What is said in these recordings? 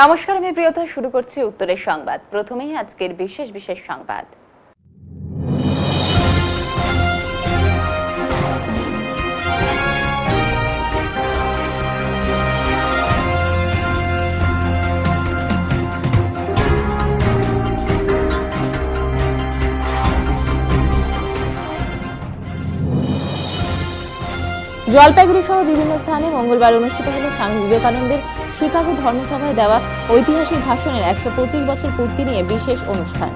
নমস্কার, আমি প্রিয়তা। শুরু করছি উত্তরের সংবাদ। প্রথমেই আজকের বিশেষ বিশেষ সংবাদ। জলপাইগুড়ি সহ বিভিন্ন স্থানে মঙ্গলবার অনুষ্ঠিত হল স্বামী বিবেকানন্দের শিকাগো ধর্মসভায় দেওয়া ঐতিহাসিক ভাষণের একশো পঁচিশ বছর পূর্তি নিয়ে বিশেষ অনুষ্ঠান।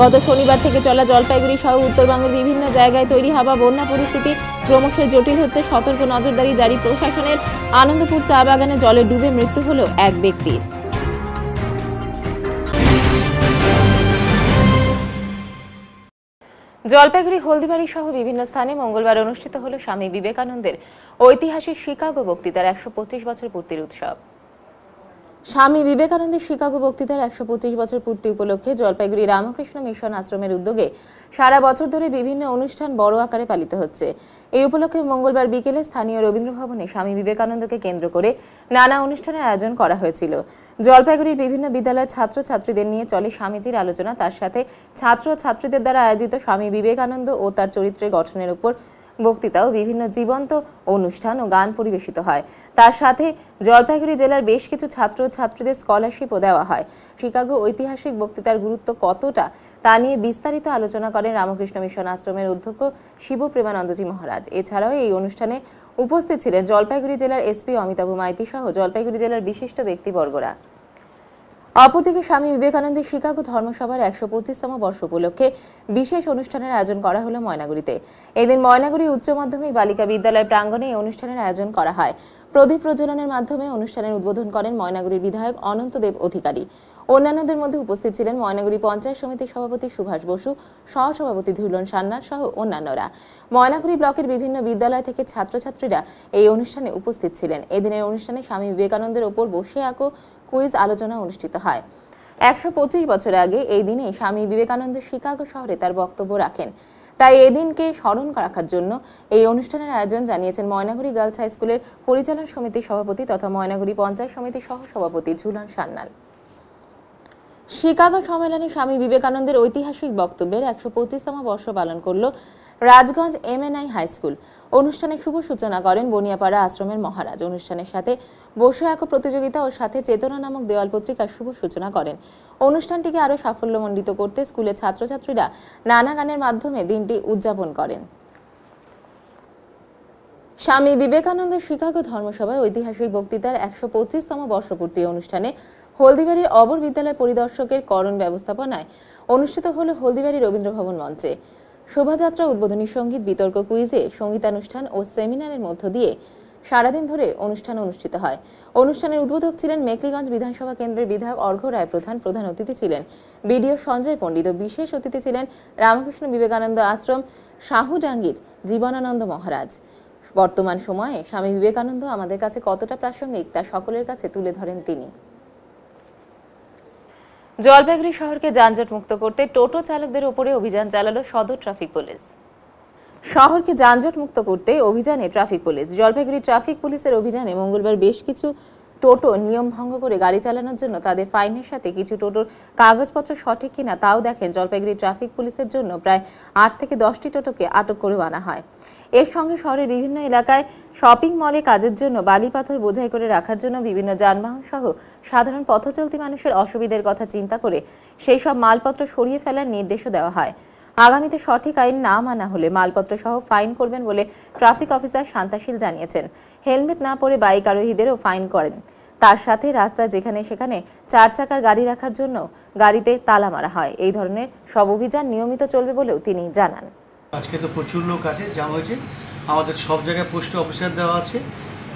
গত শনিবার থেকে চলা জলপাইগুড়ি সহ উত্তরবঙ্গের বিভিন্ন জায়গায় তৈরি হওয়া বন্যা পরিস্থিতি ক্রমশ জটিল হচ্ছে। সতর্ক নজরদারি জারি প্রশাসনের। আনন্দপুর চা বাগানে জলে ডুবে মৃত্যু হল এক ব্যক্তির। জলপাইগুড়ি, হলদিবাড়ি সহ বিভিন্ন স্থানে মঙ্গলবার অনুষ্ঠিত হল স্বামী বিবেকানন্দের ঐতিহাসিক শিকাগো বক্তৃতার একশো পঁচিশ বছর পূর্তির উৎসব। স্বামী বিবেকানন্দের শিকাগো বক্তৃতার একশো পঁচিশ বছর পূর্তি উপলক্ষে জলপাইগুড়ি রামকৃষ্ণ মিশন আশ্রমের উদ্যোগে সারা বছর ধরে বিভিন্ন অনুষ্ঠান বড় আকারে পালিত হচ্ছে। এই উপলক্ষে মঙ্গলবার বিকেলে স্থানীয় রবীন্দ্র ভবনে স্বামী বিবেকানন্দকে কেন্দ্র করে নানা অনুষ্ঠানের আয়োজন করা হয়েছিল। জলপাইগুড়ির বিভিন্ন বিদ্যালয়ের ছাত্রছাত্রীদের নিয়ে চলে স্বামীজির আলোচনা। তার সাথে ছাত্র ছাত্রীদের দ্বারা আয়োজিত স্বামী বিবেকানন্দ ও তার চরিত্রের গঠনের উপর বক্তৃতা ও বিভিন্ন জীবন্ত অনুষ্ঠান ও গান পরিবেশিত হয়। তার সাথে জলপাইগুড়ি জেলার বেশ কিছু ছাত্র ছাত্রীদের স্কলারশিপও দেওয়া হয়। শিকাগো ঐতিহাসিক বক্তৃতার গুরুত্ব কতটা তা নিয়ে বিস্তারিত আলোচনা করেন রামকৃষ্ণ মিশন আশ্রমের অধ্যক্ষ শিব প্রেমানন্দজি মহারাজ। এছাড়াও এই অনুষ্ঠানে উপস্থিত ছিলেন জলপাইগুড়ি জেলার এসপি অমিতাভ মাইতি সহ জলপাইগুড়ি জেলার বিশিষ্ট ব্যক্তিবর্গরা। অপরদিকে স্বামী বিবেকানন্দের শিকাগো ধর্মসভার একশো পঁচিশতম বর্ষ উপলক্ষে বিশেষ অনুষ্ঠানের আয়োজন করা হলো ময়নাগুড়িতে। এদিন ময়নাগুড়ি উচ্চ মাধ্যমিক বালিকা বিদ্যালয় প্রাঙ্গণে এই অনুষ্ঠানের আয়োজন করা হয়। প্রদীপ প্রজ্বলনের মাধ্যমে অনুষ্ঠানের উদ্বোধন করেন ময়নাগুড়ির বিধায়ক অনন্ত দেব অধিকারী। অন্যান্যদের মধ্যে উপস্থিত ছিলেন ময়নাগুড়ি পঞ্চায়েত সমিতির সভাপতি সুভাষ বসু, সহসভাপতি ধুলন সান্নার সহ অন্যান্যরা। ময়নাগুড়ি ব্লকের বিভিন্ন বিদ্যালয় থেকে ছাত্রছাত্রীরা এই অনুষ্ঠানে উপস্থিত ছিলেন। এদিনের অনুষ্ঠানে স্বামী বিবেকানন্দের ওপর বসে আঁকো কুইজ আলোচনা অনুষ্ঠিত হয়। একশো পঁচিশ বছর আগে এই দিনে স্বামী বিবেকানন্দ শিকাগো শহরে তার বক্তব্য রাখেন। তাই এই দিনকে স্মরণ রাখার জন্য এই অনুষ্ঠানের আয়োজন জানিয়েছেন ময়নাগুড়ি গার্লস হাই স্কুলের পরিচালন সমিতির সভাপতি তথা ময়নাগুড়ি পঞ্চায়েত সমিতির সহ সভাপতি ঝুলন সান্যাল। শিকাগো সম্মেলনে স্বামী বিবেকানন্দের ঐতিহাসিক বক্তব্যের একশো পঁচিশতম বর্ষ পালন করল Rajganj M MNI high school. অনুষ্ঠানে শুভ সূচনা করেন বনিয়াপাড়া আশ্রমের মহারাজ। অনুষ্ঠানের সাথে বসে আঁকো প্রতিযোগিতা ও সাথে চেতনা নামক দেওয়াল পত্রিকার শুভ সূচনা করেন। অনুষ্ঠানটিকে আরও সাফল্যমণ্ডিত করতে স্কুলের ছাত্রছাত্রীরা নানা গানের মাধ্যমে দিনটি উদযাপন করেন। স্বামী বিবেকানন্দ শিকাগো ধর্মসভায় ঐতিহাসিক বক্তৃতার একশো পঁচিশতম বর্ষপূর্তি অনুষ্ঠানে হলদিবাড়ির অবর বিদ্যালয় পরিদর্শকের করণ ব্যবস্থাপনায় অনুষ্ঠিত হল হলদিবাড়ি রবীন্দ্র ভবন মঞ্চে। শোভাযাত্রা উদ্বোধনী সংগীত বিতর্ক কুইজে সঙ্গীতানুষ্ঠান ও সেমিনারের মধ্য দিয়ে সারাদিন ধরে অনুষ্ঠান অনুষ্ঠিত হয়। অনুষ্ঠানের উদ্বোধক ছিলেন মেকলিগঞ্জ বিধানসভা কেন্দ্রের বিধায়ক অর্ঘ রায় প্রধান প্রধান অতিথি ছিলেন। বিডিও সঞ্জয় পণ্ডিত বিশেষ অতিথি ছিলেন রামকৃষ্ণ বিবেকানন্দ আশ্রম শাহুডাঙ্গির জীবনানন্দ মহারাজ। বর্তমান সময়ে স্বামী বিবেকানন্দ আমাদের কাছে কতটা প্রাসঙ্গিক তা সকলের কাছে তুলে ধরেন তিনি। জলপাইগুড়ি শহরকে যানজট মুক্ত করতে টোটো চালকদের উপরে অভিযান চালালো সদর ট্রাফিক পুলিশ। শহরকে যানজট মুক্ত করতে অভিযানে ট্রাফিক পুলিশ। জলপাইগুড়ি ট্রাফিক পুলিশের অভিযানে মঙ্গলবার বেশ কিছু টোটো নিয়ম ভঙ্গ করে গাড়ি চালানোর জন্য তাদের ফাইনের সাথে কিছু টোটোর কাগজপত্র সঠিক কিনা তাও দেখেন জলপাইগুড়ি ট্রাফিক পুলিশের জন্য প্রায় আট থেকে দশটি টোটোকে আটক করেও আনা হয়। এর সঙ্গে শহরের বিভিন্ন এলাকায় শপিং মলে কাজের জন্য বালি পাথর বোঝাই করে রাখার জন্য বিভিন্ন যানবাহন সহ সাধারণ পথচলতি মানুষের অসুবিধার কথা চিন্তা করে সেই সব মালপত্র সরিয়ে ফেলার নির্দেশও দেওয়া হয়। আগামীতে সঠিক আইন না মানা হলে মালপত্র সহ ফাইন করবেন বলে ট্রাফিক অফিসার শান্তাশীল জানিয়েছেন। হেলমেট না পরে বাইক আরোহীদেরও ফাইন করেন। তার সাথে রাস্তায় যেখানে সেখানে চার চাকার গাড়ি রাখার জন্য গাড়িতে তালা মারা হয়। এই ধরনের সব অভিযান নিয়মিত চলবে বলেও তিনি জানান। আজকে তো প্রচুর লোক আছে জাম হয়েছে। আমাদের সব জায়গায় পোস্ট অফিসার দেওয়া আছে।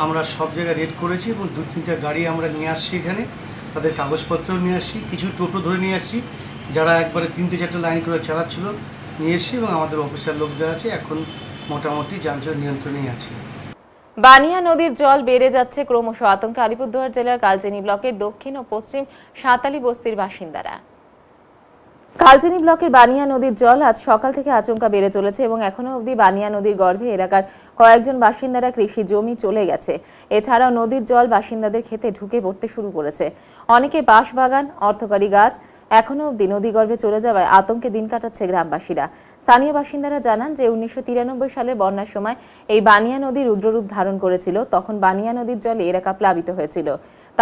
আমরা সব জায়গায় রেড করেছি এবং দু তিনটা গাড়ি আমরা নিয়ে আসছি এখানে। তাদের কাগজপত্র নিয়ে আসছি, কিছু টোটো ধরে নিয়ে আসছি। যারা একবারে তিনটে চারটে লাইন করে চালাচ্ছিল, নিয়ে এসছি এবং আমাদের অফিসার লোকদের আছে। এখন মোটামুটি যানজট নিয়ন্ত্রণেই আছে। বানিয়া নদীর জল বেড়ে যাচ্ছে ক্রমশ। আতঙ্কে আলিপুরদুয়ার জেলার কালচিনি ব্লকের দক্ষিণ ও পশ্চিম সাঁতালি বস্তির বাসিন্দারা। কালচিনি ব্লকের বানিয়া নদীর জল আজ সকাল থেকে আচমকা বেড়ে চলেছে এবং এখনও অবধি বানিয়া নদীর গর্ভে এলাকার কয়েকজন বাসিন্দারা কৃষি জমি চলে গেছে। এছাড়াও নদীর জল বাসিন্দাদের খেতে ঢুকে পড়তে শুরু করেছে। অনেকে বাঁশ বাগান অর্থকারী গাছ, এখনও অবধি নদী গর্ভে চলে যাওয়ায় আতঙ্কে দিন কাটাচ্ছে গ্রামবাসীরা। স্থানীয় বাসিন্দারা জানান যে, উনিশশো তিরানব্বই সালে বন্যার সময় এই বানিয়া নদী রুদ্ররূপ ধারণ করেছিল, তখন বানিয়া নদীর জলে এলাকা প্লাবিত হয়েছিল।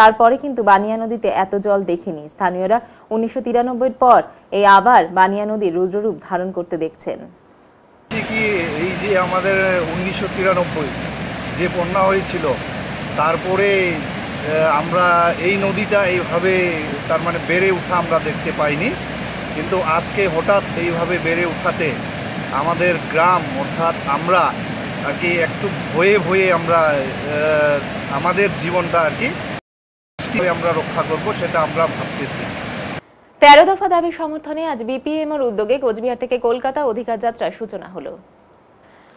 তারপরে কিন্তু বানিয়া নদীতে এত জল দেখিনি। স্থানীয়রা উনিশশো পর এই আবার বানিয়া নদীর রুদ্ররূপ ধারণ করতে দেখছেন। এই যে আমাদের উনিশশো তিরানব্বই যে বন্যা হয়েছিল, তারপরে আমরা এই নদীটা এইভাবে তার মানে বেড়ে ওঠা আমরা দেখতে পাইনি। কিন্তু আজকে হঠাৎ এইভাবে বেড়ে ওঠাতে আমাদের গ্রাম, অর্থাৎ আমরা আর কি একটু ভয়ে ভয়ে আমরা আমাদের জীবনটা আর কি কীভাবে আমরা রক্ষা করব সেটা আমরা ভাবতেছি। তেরো দফা দাবি সমর্থনে আজ বিপিএম এর উদ্যোগে কোচবিহার থেকে কলকাতা অধিকার যাত্রার সূচনা হলো।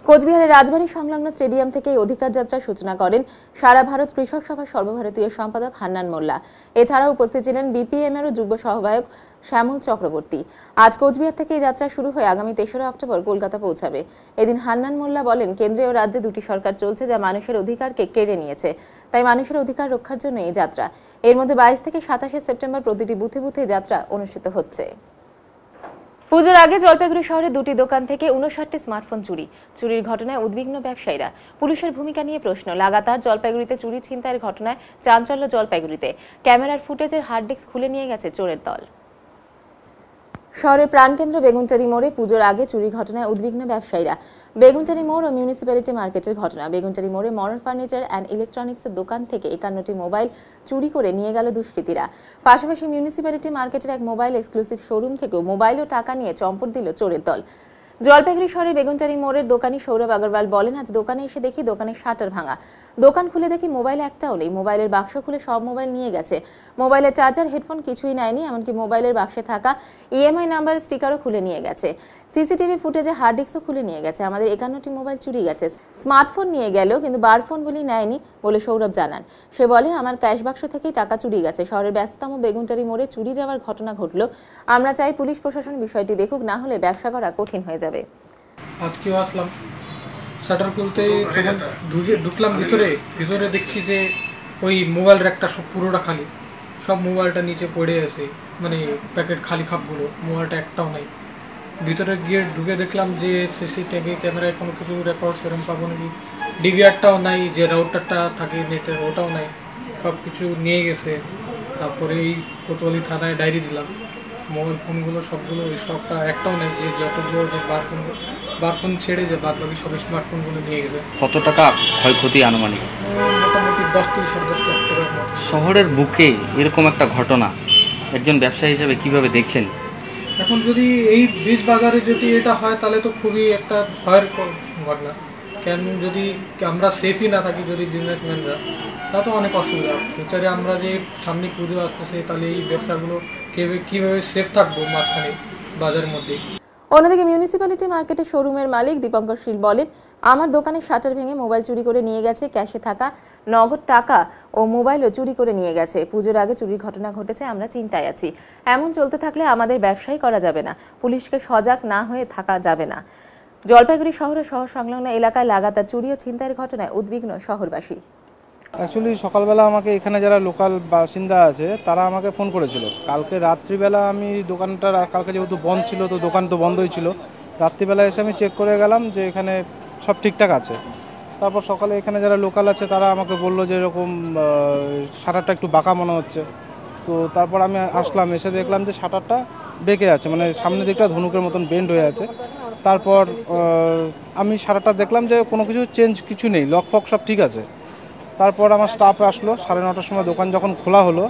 কোচবিহারের রাজবাড়ী সংলগ্ন স্টেডিয়াম থেকে অধিকার যাত্রার সূচনা করেন সারা ভারত কৃষক সভা সর্বভারতীয় সম্পাদক হান্নান মোল্লা। এছাড়া উপস্থিত ছিলেন বিপিএম এর যুগ্ম সহবায়ক শ্যামল চক্রবর্তী। আজ কোচবিহার থেকে যাত্রা শুরু হয়ে আগামী তেসরা অক্টোবর কলকাতা পৌঁছাবে। এদিন হান্নান মোল্লা বলেন, কেন্দ্রীয় রাজ্যে দুটি সরকার চলছে যা মানুষের অধিকারকে কেড়ে নিয়েছে। তাই মানুষের অধিকার রক্ষার জন্য এই যাত্রা। এর মধ্যে বাইশ থেকে সাতাশে সেপ্টেম্বর প্রতিটি বুথে বুথে যাত্রা অনুষ্ঠিত হচ্ছে। পুজোর আগে জলপাইগুড়ি শহরে দুটি দোকান থেকে উনষাটটি স্মার্টফোন চুরি। চুরির ঘটনায় উদ্বিগ্ন ব্যবসায়ীরা। পুলিশের ভূমিকা নিয়ে প্রশ্ন, লাগাতার জলপাইগুড়িতে চুরি ছিনতাইয়ের ঘটনায় চাঞ্চল্য জলপাইগুড়িতে। ক্যামেরার ফুটেজের হার্ড ডিস্ক খুলে নিয়ে গেছে চোরের দল। শহরের প্রাণকেন্দ্র বেগুনচারি মোড়ে পুজোর আগে চুরি ঘটনায় উদ্বিগ্ন ব্যবসায়ীরা। বেগুনচারি মোড় ও মিউনিসিপ্যালিটি মার্কেটের ঘটনা। বেগুনচারি মোড়ে মডার্ন ফার্নিচার অ্যান্ড ইলেকট্রনিক্সের দোকান থেকে একান্নটি মোবাইল চুরি করে নিয়ে গেল দুষ্কৃতীরা। পাশাপাশি মিউনিসিপ্যালিটি মার্কেটের এক মোবাইল এক্সক্লুসিভ শোরুম থেকেও মোবাইল ও টাকা নিয়ে চম্পট দিল চোরের দল। জলপাইগুড়ি শহরের বেগুনচারি মোড়ের দোকানি সৌরভ আগরওয়াল বলেন, আজ দোকানে এসে দেখি দোকানের শাটার ভাঙা। দোকান খুলে দেখি মোবাইল একটাও নেই। মোবাইলের বাক্স খুলে সব মোবাইল নিয়ে গেছে। মোবাইলের চার্জার, হেডফোন কিছুই নেয়নি, এমনকি মোবাইলের বাক্সে থাকা ইএমআই নাম্বার স্টিকারও খুলে নিয়ে গেছে। সিসিটিভি ফুটেজে হার্ড ডিস্কও খুলে নিয়ে গেছে। আমাদের একান্নটি মোবাইল চুরি গেছে। স্মার্টফোন নিয়ে গেলেও কিন্তু বার ফোনগুলি নেয়নি বলে সৌরভ জানান। সে বলে, আমার ক্যাশ বাক্স থেকেই টাকা চুরি গেছে। শহরের ব্যস্ততম বেগুনটারি মোড়ে চুরি যাওয়ার ঘটনা ঘটলো। আমরা চাই পুলিশ প্রশাসন বিষয়টি দেখুক, না হলে ব্যবসা করা কঠিন হয়ে যাবে। আসলাম। শাটার খুলতে যখন ঢুকে ঢুকলাম ভিতরে ভিতরে দেখছি যে ওই মোবাইল র্যাকটা সব পুরোটা খালি। সব মোবাইলটা নিচে পড়ে আছে মানে প্যাকেট খালি খাপগুলো, মোবাইলটা একটাও নাই। ভিতরে গিয়ে ঢুকে দেখলাম যে সিসিটিভি ক্যামেরায় কোনো কিছু রেকর্ড সেরকম পাবো নাকি। ডিভিআরটাও নাই, যে রাউটারটা থাকে নেটের, ওটাও নাই। সব কিছু নিয়ে গেছে। তারপরে এই কোতোয়ালি থানায় ডায়েরি দিলাম। মোবাইল ফোনগুলো সবগুলো স্টকটা একটাও নেই যে যতগুলো যে বার ফোন বার ফোন ছেড়ে যে বাদ বাকি সব স্মার্টফোনগুলো নিয়ে গেছে। কত টাকা ক্ষয়ক্ষতি আনুমানিক? মোটামুটি দশ থেকে সাড়ে দশ লাখ টাকার মতো। শহরের বুকে এরকম একটা ঘটনা একজন ব্যবসায়ী হিসেবে কীভাবে দেখছেন? এখন যদি এই বীজ বাজারে যদি এটা হয় তাহলে তো খুবই একটা ভয়ের ঘটনা। কেন যদি আমরা সেফই না থাকি যদি বিজনেসম্যানরা তা তো অনেক অসুবিধা। ফিউচারে আমরা যে সামনে পুজো আসতেছে তাহলে এই ব্যবসাগুলো কীভাবে সেফ থাকব মাঝখানে, বাজারের মধ্যে? অন্যদিকে মিউনিসিপ্যালিটি মার্কেটের শোরুমের মালিক দীপঙ্কর শীল বলেন, আমার দোকানের শাটার ভেঙে মোবাইল চুরি করে নিয়ে গেছে ক্যাশে থাকা নগদ টাকা ও মোবাইলও চুরি করে নিয়ে গেছে। পুজোর আগে চুরির ঘটনা ঘটেছে, আমরা চিন্তায় আছি। এমন চলতে থাকলে আমাদের ব্যবসাই করা যাবে না, পুলিশকে সজাগ না হয়ে থাকা যাবে না। জলপাইগুড়ি শহর ও শহর সংলগ্ন এলাকায় লাগাতার চুরি ও ছিনতাইয়ের ঘটনায় উদ্বিগ্ন শহরবাসী। অ্যাকচুয়ালি সকালবেলা আমাকে এখানে যারা লোকাল বাসিন্দা আছে, তারা আমাকে ফোন করেছিল। কালকে রাত্রিবেলা আমি দোকানটা, কালকে যেহেতু বন্ধ ছিল, তো দোকান তো বন্ধই ছিল। রাত্রিবেলা এসে আমি চেক করে গেলাম যে এখানে সব ঠিকঠাক আছে। তারপর সকালে এখানে যারা লোকাল আছে, তারা আমাকে বলল যে এরকম শাটারটা একটু বাঁকা মনে হচ্ছে। তো তারপর আমি আসলাম, এসে দেখলাম যে শাটারটা বেঁকে আছে মানে সামনের দিকটা ধনুকের মতন বেন্ড হয়ে আছে। তারপর আমি শাটারটা দেখলাম যে কোনো কিছু চেঞ্জ কিছু নেই লক ফক সব ঠিক আছে। তারপর আমার স্টাফ আসলো, সাড়ে নটার সময় দোকান যখন খোলা হলো,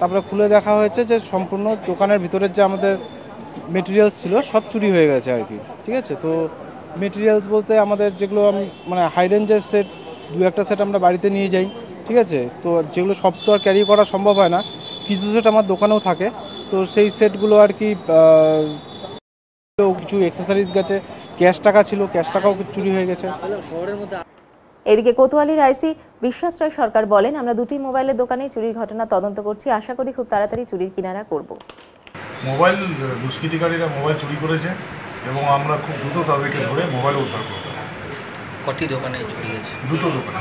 তারপরে খুলে দেখা হয়েছে যে সম্পূর্ণ দোকানের ভিতরের যে আমাদের মেটেরিয়ালস ছিল সব চুরি হয়ে গেছে আর কি, ঠিক আছে? তো মেটেরিয়ালস বলতে আমাদের যেগুলো মানে হাই রেঞ্জের সেট দু একটা সেট আমরা বাড়িতে নিয়ে যাই, ঠিক আছে? তো যেগুলো সব তো আর ক্যারি করা সম্ভব হয় না, কিছু সেট আমার দোকানেও থাকে, তো সেই সেটগুলো আর কি কিছু এক্সেসারিজ গেছে ক্যাশ টাকা ছিল ক্যাশ টাকাও চুরি হয়ে গেছে। এদিকে কোতোয়ালির আইসি বিশ্বাস রায় সরকার বলেন আমরা দুটি মোবাইলের দোকানে চুরির ঘটনা তদন্ত করছি। আশা করি খুব তাড়াতাড়ি চুরির কিনারা করব। মোবাইল দুষ্কৃতিকারীরা মোবাইল চুরি করেছে এবং আমরা খুব দ্রুত তাদেরকে ধরে মোবাইল উদ্ধার করব। কটি দোকানে চুরি গেছে দুটো দোকানে।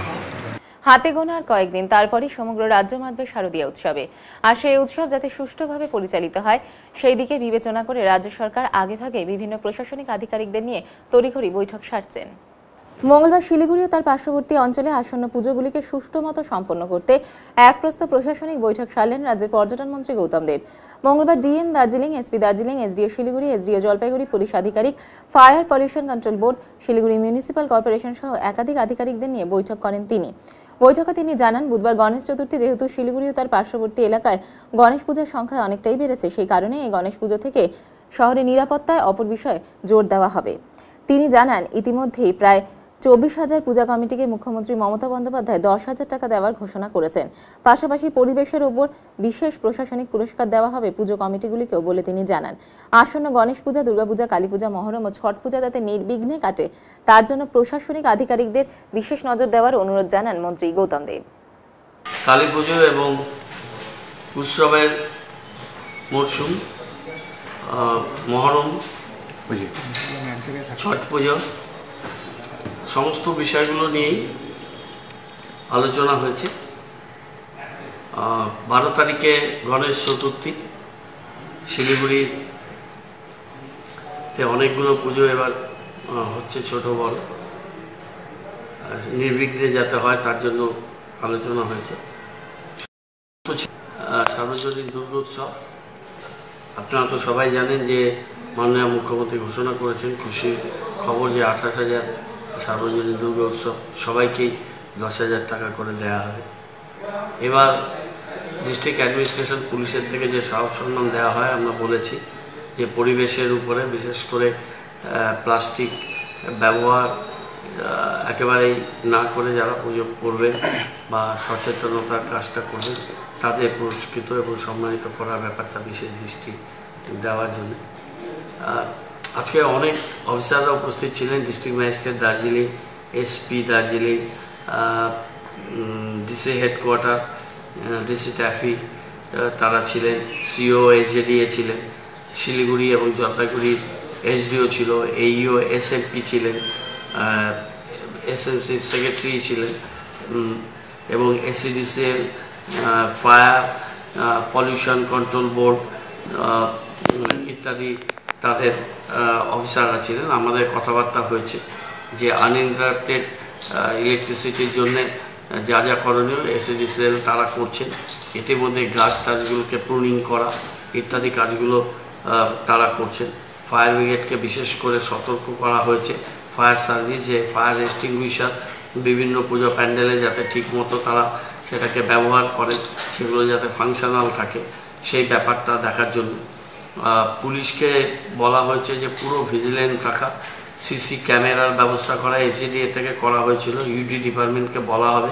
হাতে গোনা আর কয়েকদিন তারপরই সমগ্র রাজ্য মাতবে শারদীয় উৎসবে। আর সেই উৎসব যাতে সুষ্ঠুভাবে পরিচালিত হয় সেই দিকে বিবেচনা করে রাজ্য সরকার আগেভাগে বিভিন্ন প্রশাসনিক আধিকারিকদের নিয়ে তড়িঘড়ি বৈঠক সারছেন। মঙ্গলবার শিলিগুড়ি ও তার পার্শ্ববর্তী অঞ্চলে আসন্ন পুজোগুলিকে সুষ্ঠু মতো সম্পন্ন করতে এক প্রস্ত প্রশাসনিক বৈঠক সারলেন রাজ্যের পর্যটন মন্ত্রী গৌতম দেব। মঙ্গলবার DM Darjeeling SP Darjeeling SDO Siliguri SDO Jalpaiguri police আধিকারিক, fire pollution control board, Siliguri municipal corporation সহ একাধিক আধিকারিকদের নিয়ে বৈঠক করেন তিনি। বৈঠকে তিনি জানান, বুধবার গণেশ চতুর্থী যেহেতু শিলিগুড়ি ও তার পার্শ্ববর্তী এলাকায় গণেশ পূজার সংখ্যা অনেকটাই বেড়েছে, সেই কারণে এই গণেশ পুজো থেকে শহরে নিরাপত্তায় অপর বিষয়ে জোর দেওয়া হবে। তিনি জানান, ইতিমধ্যেই প্রায় চব্বিশ হাজার পূজা কমিটিকে মুখ্যমন্ত্রী মমতা বন্দ্যোপাধ্যায় দশ হাজার টাকা দেওয়ার ঘোষণা করেছেন। পাশাপাশি পরিবেশের ওপর বিশেষ প্রশাসনিক পুরস্কার দেওয়া হবে পুজো কমিটিগুলিকেও বলে তিনি জানান। আসন্ন গণেশ পূজা দুর্গাপূজা কালী পূজা মহরম ও ছট পূজা যাতে নির্বিঘ্নে কাটে তার জন্য প্রশাসনিক আধিকারিকদের বিশেষ নজর দেওয়ার অনুরোধ জানান মন্ত্রী গৌতম দেব। কালী পুজো এবং উৎসবের মরশুম মহরম ছট পুজো সমস্ত বিষয়গুলো নিয়েই আলোচনা হয়েছে। বারো তারিখে গণেশ চতুর্থী শিলিগুড়িতে অনেকগুলো পুজো এবার হচ্ছে ছোট বড়। নির্বিঘ্নে যাতে হয় তার জন্য আলোচনা হয়েছে। সার্বজনীন দুর্গোৎসব। আপনারা তো সবাই জানেন যে মাননীয় মুখ্যমন্ত্রী ঘোষণা করেছেন, খুশির খবর যে আঠাশ হাজার সার্বজনীন দুর্গা উৎসব সবাইকেই দশ হাজার টাকা করে দেওয়া হবে। এবার ডিস্ট্রিক্ট অ্যাডমিনিস্ট্রেশন পুলিশের থেকে যে সাহস সম্মান দেওয়া হয়, আমরা বলেছি যে পরিবেশের উপরে বিশেষ করে প্লাস্টিক ব্যবহার একেবারেই না করে যারা পুজো করবেন বা সচেতনতার কাজটা করবেন তাদের পুরস্কৃত এবং সম্মানিত করার ব্যাপারটা বিশেষ দৃষ্টি দেওয়ার জন্য। আজকে অনেক অফিসাররা উপস্থিত ছিলেন district magistrate Darjeeling SP Darjeeling DC headquarter DC traffic তারা ছিলেন সিও এসজেডিএ ছিলেন, শিলিগুড়ি এবং জলপাইগুড়ির এসডিও ছিল এইও এসএমপি ছিলেন এসএমসির সেক্রেটারি ছিলেন এবং ACDCL fire pollution control board ইত্যাদি তাদের অফিসাররা ছিলেন। আমাদের কথাবার্তা হয়েছে যে আনইন্টারাপ্টেড ইলেকট্রিসিটির জন্যে যা যা করণীয় এসএডিসিএল তারা করছেন। ইতিমধ্যে গাছ টাছগুলোকে প্রুনিং করা ইত্যাদি কাজগুলো তারা করছেন। ফায়ার ব্রিগেডকে বিশেষ করে সতর্ক করা হয়েছে। ফায়ার সার্ভিস ফায়ার এক্সটিংগুইশার বিভিন্ন পুজো প্যান্ডেলে যাতে ঠিকমতো তারা সেটাকে ব্যবহার করেন সেগুলো যাতে ফাংশনাল থাকে, সেই ব্যাপারটা দেখার জন্য। পুলিশকে বলা হয়েছে যে পুরো ভিজিলেন্ট থাকা সিসি ক্যামেরার ব্যবস্থা করা এসিডিএ থেকে করা হয়েছিল ইউডি ডিপার্টমেন্টকে বলা হবে,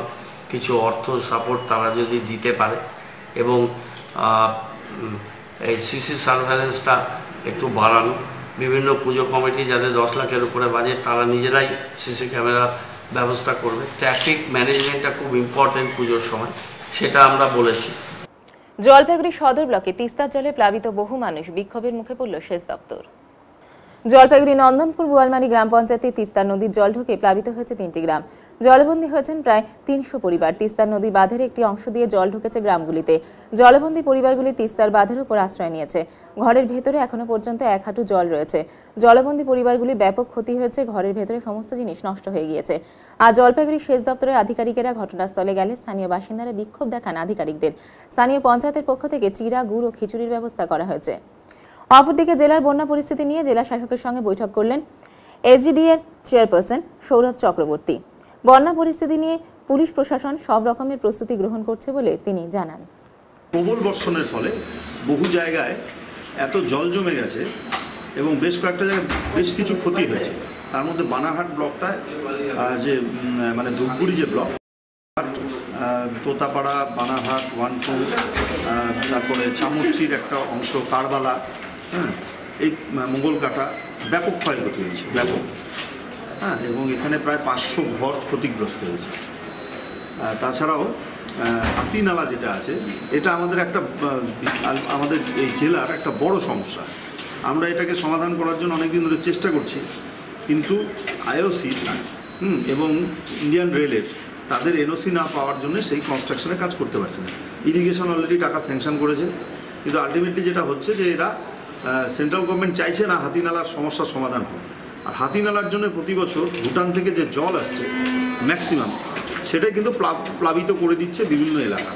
কিছু অর্থ সাপোর্ট তারা যদি দিতে পারে। এবং এই সিসি সার্ভেলেন্সটা একটু বাড়ানো। বিভিন্ন পুজো কমিটি যাদের দশ লাখের উপরে বাজেট তারা নিজেরাই সিসি ক্যামেরার ব্যবস্থা করবে। ট্রাফিক ম্যানেজমেন্টটা খুব ইম্পর্টেন্ট পুজোর সময়, সেটা আমরা বলেছি। জলপাইগুড়ি সদর ব্লকে তিস্তার জলে প্লাবিত বহু মানুষ বিক্ষোভের মুখে পড়ল সেচ দপ্তর। জলপাইগুড়ি নন্দনপুর, বোয়ালমারি গ্রাম পঞ্চায়েতে তিস্তা নদীর জল ঢুকে প্লাবিত হয়েছে তিনটি গ্রাম। জলবন্দী হয়েছেন প্রায় তিনশো পরিবার। তিস্তার নদী বাঁধের একটি অংশ দিয়ে জল ঢুকেছে গ্রামগুলিতে। জলবন্দী পরিবারগুলি তিস্তার বাঁধের উপর আশ্রয় নিয়েছে। ঘরের ভেতরে এখনও পর্যন্ত এক হাঁটু জল রয়েছে। জলবন্দী পরিবারগুলি ব্যাপক ক্ষতি হয়েছে, ঘরের ভেতরে সমস্ত জিনিস নষ্ট হয়ে গিয়েছে। আর জলপাইগুড়ি সেচ দপ্তরের আধিকারিকেরা ঘটনাস্থলে গেলে স্থানীয় বাসিন্দারা বিক্ষোভ দেখান আধিকারিকদের। স্থানীয় পঞ্চায়েতের পক্ষ থেকে চিরা, গুড় ও খিচুড়ির ব্যবস্থা করা হয়েছে। অপরদিকে জেলার বন্যা পরিস্থিতি নিয়ে জেলা শাসকের সঙ্গে বৈঠক করলেন এসজিডিএর চেয়ারপারসন সৌরভ চক্রবর্তী। বন্যা পরিস্থিতি নিয়ে পুলিশ প্রশাসন সব রকমের প্রস্তুতি গ্রহণ করছে বলে তিনি জানান। প্রবল বর্ষণের ফলে বহু জায়গায় এত জল জমে গেছে এবং বেশ কয়েকটা জায়গায় বেশ কিছু ক্ষতি হয়েছে। তার মধ্যে বানাহাট ব্লকটায় আহ, যে মানে ধূপগুড়ি যে block Totapara Banarhat one two তারপরে চামুচির একটা অংশ কারবালা এই মঙ্গলকাটা ব্যাপক ক্ষয়ক্ষতি হয়েছে ব্যাপক। হ্যাঁ। এবং এখানে প্রায় পাঁচশো ঘর ক্ষতিগ্রস্ত হয়েছে। তাছাড়াও হাতিনালা যেটা আছে, এটা আমাদের একটা আমাদের এই জেলার একটা বড় সমস্যা। আমরা এটাকে সমাধান করার জন্য অনেকদিন ধরে চেষ্টা করছি, কিন্তু আইওসি, হুম, এবং ইন্ডিয়ান রেলের, তাদের এনওসি না পাওয়ার জন্য সেই কনস্ট্রাকশনে কাজ করতে পারছে না। ইরিগেশন অলরেডি টাকা স্যাংশন করেছে, কিন্তু আলটিমেটলি যেটা হচ্ছে যে এরা সেন্ট্রাল গভর্নমেন্ট চাইছে না হাতিনালার সমস্যার সমাধান হোক। আর হাতিনালার জন্য প্রতি বছর ভুটান থেকে যে জল আসছে ম্যাক্সিমাম সেটাই কিন্তু প্লাব- প্লাবিত করে দিচ্ছে বিভিন্ন এলাকা।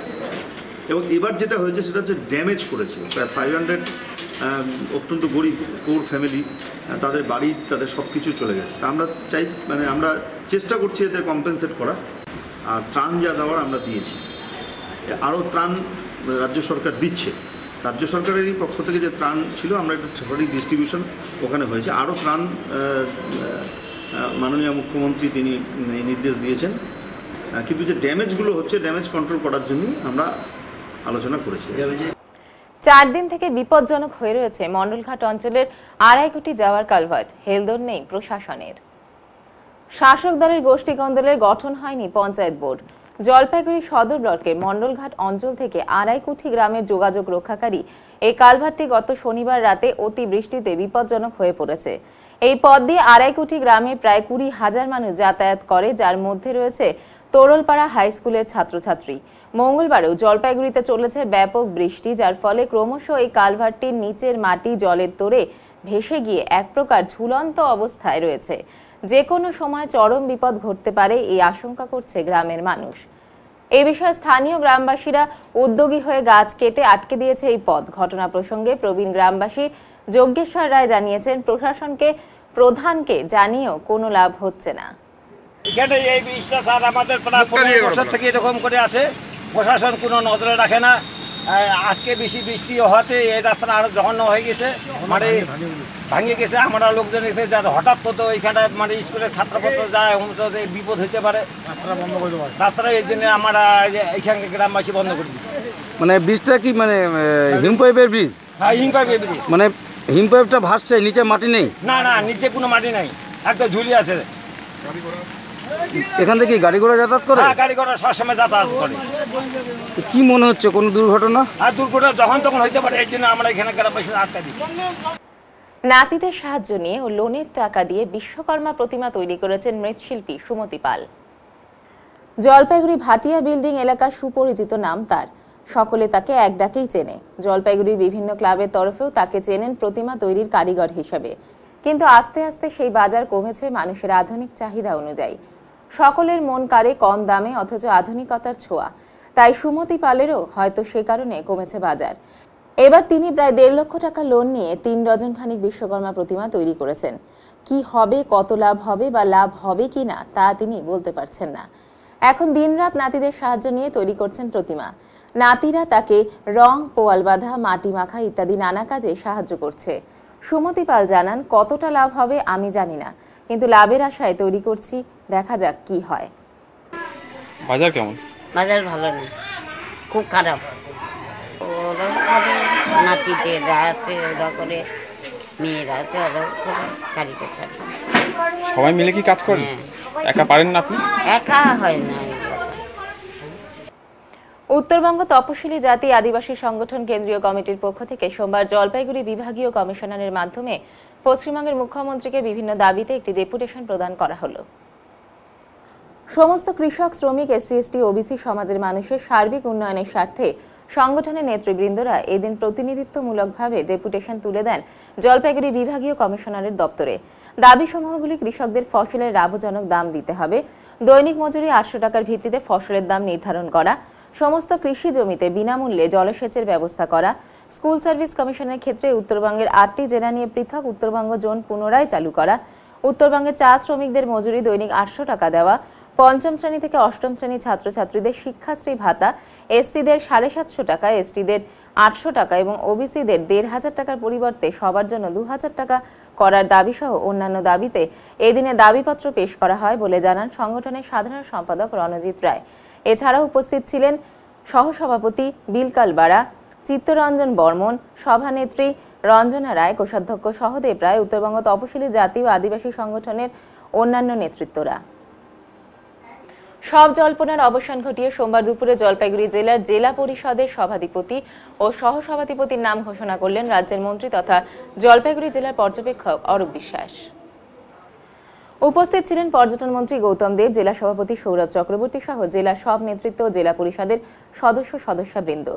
এবং এবার যেটা হয়েছে, সেটা হচ্ছে ড্যামেজ করেছে। প্রায় ফাইভ হান্ড্রেড অত্যন্ত গরিব পোর ফ্যামিলি তাদের বাড়ি, তাদের সব কিছু চলে গেছে। তা আমরা চাই মানে আমরা চেষ্টা করছি এদের কম্পেনসেট করা। আর ত্রাণ যা দেওয়ার আমরা দিয়েছি। আরও ত্রাণ রাজ্য সরকার দিচ্ছে। রাজ্য সরকারেরই পক্ষ থেকে যে ত্রাণ ছিল, আমরা একটা সঠিক ডিস্ট্রিবিউশন ওখানে হয়েছে। আরও ত্রাণ মাননীয় মুখ্যমন্ত্রী তিনি নির্দেশ দিয়েছেন। কিন্তু যে ড্যামেজগুলো হচ্ছে, ড্যামেজ কন্ট্রোল করার জন্যই আমরা আলোচনা করেছি। চার দিন থেকে বিপজ্জনক হয়ে রয়েছে মন্ডলঘাট অঞ্চলের আড়াই কোটি যাওয়ার কালভার্ট। হেলদোর নেই প্রশাসনের। শাসক দলের গোষ্ঠী কন্দলের গঠন হয়নি পঞ্চায়েত বোর্ড। জলপাইগুড়ি সদর ব্লকের মণ্ডলঘাট অঞ্চল থেকে আড়াই কোটি গ্রামের যোগাযোগ রক্ষাকারী এই কালভার্টটি গত শনিবার রাতে অতি বৃষ্টিতে বিপজ্জনক হয়ে পড়েছে। এই পথ দিয়ে আড়াই কোটি গ্রামে প্রায় কুড়ি হাজার মানুষ যাতায়াত করে, যার মধ্যে রয়েছে তোরলপাড়া হাই স্কুলের ছাত্রছাত্রী। মঙ্গলবারেও জলপাইগুড়িতে চলেছে ব্যাপক বৃষ্টি, যার ফলে ক্রমশ এই কালভার্টটির নিচের মাটি জলের তোড়ে ভেসে গিয়ে এক প্রকার ঝুলন্ত অবস্থায় রয়েছে। যে কোনো সময় চরম বিপদ ঘটতে পারে এই আশঙ্কা করছে গ্রামের মানুষ। এই বিষয়ে স্থানীয় গ্রামবাসীরা উদ্যোগী হয়ে গাছ কেটে আটকে দিয়েছে এই পথ। ঘটনা প্রসঙ্গে প্রবীণ গ্রামবাসী যজ্ঞেশ্বর রায় জানিয়েছেন, প্রশাসনকে, প্রধানকে জানিয়েও কোনো লাভ হচ্ছে না। এখানে এই বিষটা স্যার আমাদের প্রায় বছর থেকে এরকম করে আছে। প্রশাসন কোনো নজরে রাখে না। আজকে বেশি বৃষ্টি হওয়াতে এই রাস্তাটা আরও জঘন্য হয়ে গেছে। মানে ভাঙে গেছে। আমরা লোকজন এখানে যাতে হঠাৎ তো এখানটা মানে স্কুলের ছাত্রপত্র যায় বিপদ হইতে পারে। রাস্তাটা বন্ধ করে দেবো রাস্তাটা এই জন্য আমরা এই এইখানকার গ্রামবাসী বন্ধ করে দিচ্ছি মানে ব্রিজটা কি মানে হিম পাইপের ব্রিজ? হ্যাঁ হিং ব্রিজ। মানে হিম পাইপটা ভাসছে নিচে মাটি নেই? না না নিচে কোনো মাটি নাই। একদম ঝুলি আছে। এখান থেকে গাড়ি ঘোড়া যাতায়াত করে? হ্যাঁ গাড়ি ঘোড়া সবসময় যাতায়াত করে। তো কি মনে হচ্ছে কোনো দুর্ঘটনা? আর দুর্ঘটনা যখন তখন হইতে পারে এই জন্য আমরা এখানে গ্রামবাসী আটকা দিচ্ছি নাতিদের সাহায্য নিয়ে ও লোনের টাকা দিয়ে বিশ্বকর্মা প্রতিমা তৈরি করেছেন মৃৎশিল্পী সুমতি পাল। জলপাইগুড়ি ভাটিয়া বিল্ডিং এলাকার সুপরিচিত নাম তার। সকলে তাকে এক ডাকেই চেনে। জলপাইগুড়ির বিভিন্ন ক্লাবের তরফেও তাকে চেনেন প্রতিমা তৈরির কারিগর হিসেবে। কিন্তু আস্তে আস্তে সেই বাজার কমেছে মানুষের আধুনিক চাহিদা অনুযায়ী। সকলের মন কাড়ে কম দামে, অথচ আধুনিকতার ছোঁয়া। তাই সুমতি পালেরও হয়তো সে কারণে কমেছে বাজার। এবার তিনি প্রায় দেড় লক্ষ টাকা লোন নিয়ে তিন ডজন খানিক বিশ্বকর্মা প্রতিমা তৈরি করেছেন। কি হবে, কত লাভ হবে বা লাভ হবে কি না, তা তিনি বলতে পারছেন না। এখন দিনরাত নাতিদের সাহায্য নিয়ে তৈরি করছেন প্রতিমা। নাতিরা তাকে রং, পোয়াল বাঁধা, মাটি মাখা ইত্যাদি নানা কাজে সাহায্য করছে। সুমতি পাল জানান, কতটা লাভ হবে আমি জানি না। কিন্তু লাভের আশায় তৈরি করছি দেখা যাক কি হয়। বাজার কেমন? বাজার ভালো না খুব খারাপ। ওরা করে নাতিদেরা আছে ওরা করে মেয়েরা আছে ওরা করে কারিগর থাকে সবাই মিলে কি কাজ করেন? একা পারেন না আপনি? একা হয় না উত্তরবঙ্গ তপশিলি জাতি আদিবাসী সংগঠন কেন্দ্রীয় কমিটির পক্ষ থেকে সোমবার জলপাইগুড়ি বিভাগীয় কমিশনারের মাধ্যমে পশ্চিমবঙ্গের মুখ্যমন্ত্রীকে বিভিন্ন দাবিতে একটি ডেপুটেশন প্রদান করা হলো। সমস্ত কৃষক, শ্রমিক, এসসি, এসটি, ওবিসি সমাজের মানুষের সার্বিক উন্নয়নের স্বার্থে সংগঠনের নেতৃবৃন্দরা এদিন প্রতিনিধিত্বমূলকভাবে ডেপুটেশন তুলে দেন জলপাইগুড়ি বিভাগীয় কমিশনারের দপ্তরে। দাবি সমূহগুলি কৃষকদের ফসলের লাভজনক দাম দিতে হবে। দৈনিক মজুরি আটশো টাকার ভিত্তিতে ফসলের দাম নির্ধারণ করা। সমস্ত কৃষি জমিতে বিনামূল্যে জলসেচের ব্যবস্থা করা। স্কুল সার্ভিস কমিশনের ক্ষেত্রে উত্তরবঙ্গের আটটি জেলা নিয়ে পৃথক উত্তরবঙ্গ জোন পুনরায় চালু করা। উত্তরবঙ্গে চা শ্রমিকদের মজুরি দৈনিক আটশো টাকা দেওয়া। পঞ্চম শ্রেণি থেকে অষ্টম শ্রেণি ছাত্রছাত্রীদের শিক্ষাশ্রী ভাতা। এসসিদের সাড়ে সাতশো টাকা, এসটিদের আটশো টাকা এবং ওবিসিদের দেড় হাজার টাকার পরিবর্তে সবার জন্য দু হাজার টাকা করার দাবি সহ অন্যান্য দাবিতে এদিনে দাবিপত্র পেশ করা হয় বলে জানান সংগঠনের সাধারণ সম্পাদক রণজিৎ রায়। এছাড়াও উপস্থিত ছিলেন সহসভাপতি বিলকাল বাড়া চিত্তরঞ্জন বর্মন, সভানেত্রী রঞ্জনা রায়, কোষাধ্যক্ষ সহদেব রায়, উত্তরবঙ্গ তপশিলি জাতি ও আদিবাসী সংগঠনের অন্যান্য নেতৃত্বরা। সব জল্পনার অবসান ঘটিয়ে সোমবার দুপুরে জলপাইগুড়ি জেলার জেলা পরিষদের সভাধিপতি ও সহসভাধিপতির নাম ঘোষণা করলেন রাজ্যের মন্ত্রী তথা জলপাইগুড়ি জেলার পর্যবেক্ষক অরূপ বিশ্বাস। উপস্থিত ছিলেন পর্যটন মন্ত্রী গৌতম দেব, জেলা সভাপতি সৌরভ চক্রবর্তী সহ জেলা সব নেতৃত্ব জেলা পরিষদের সদস্য সদস্যবৃন্দ।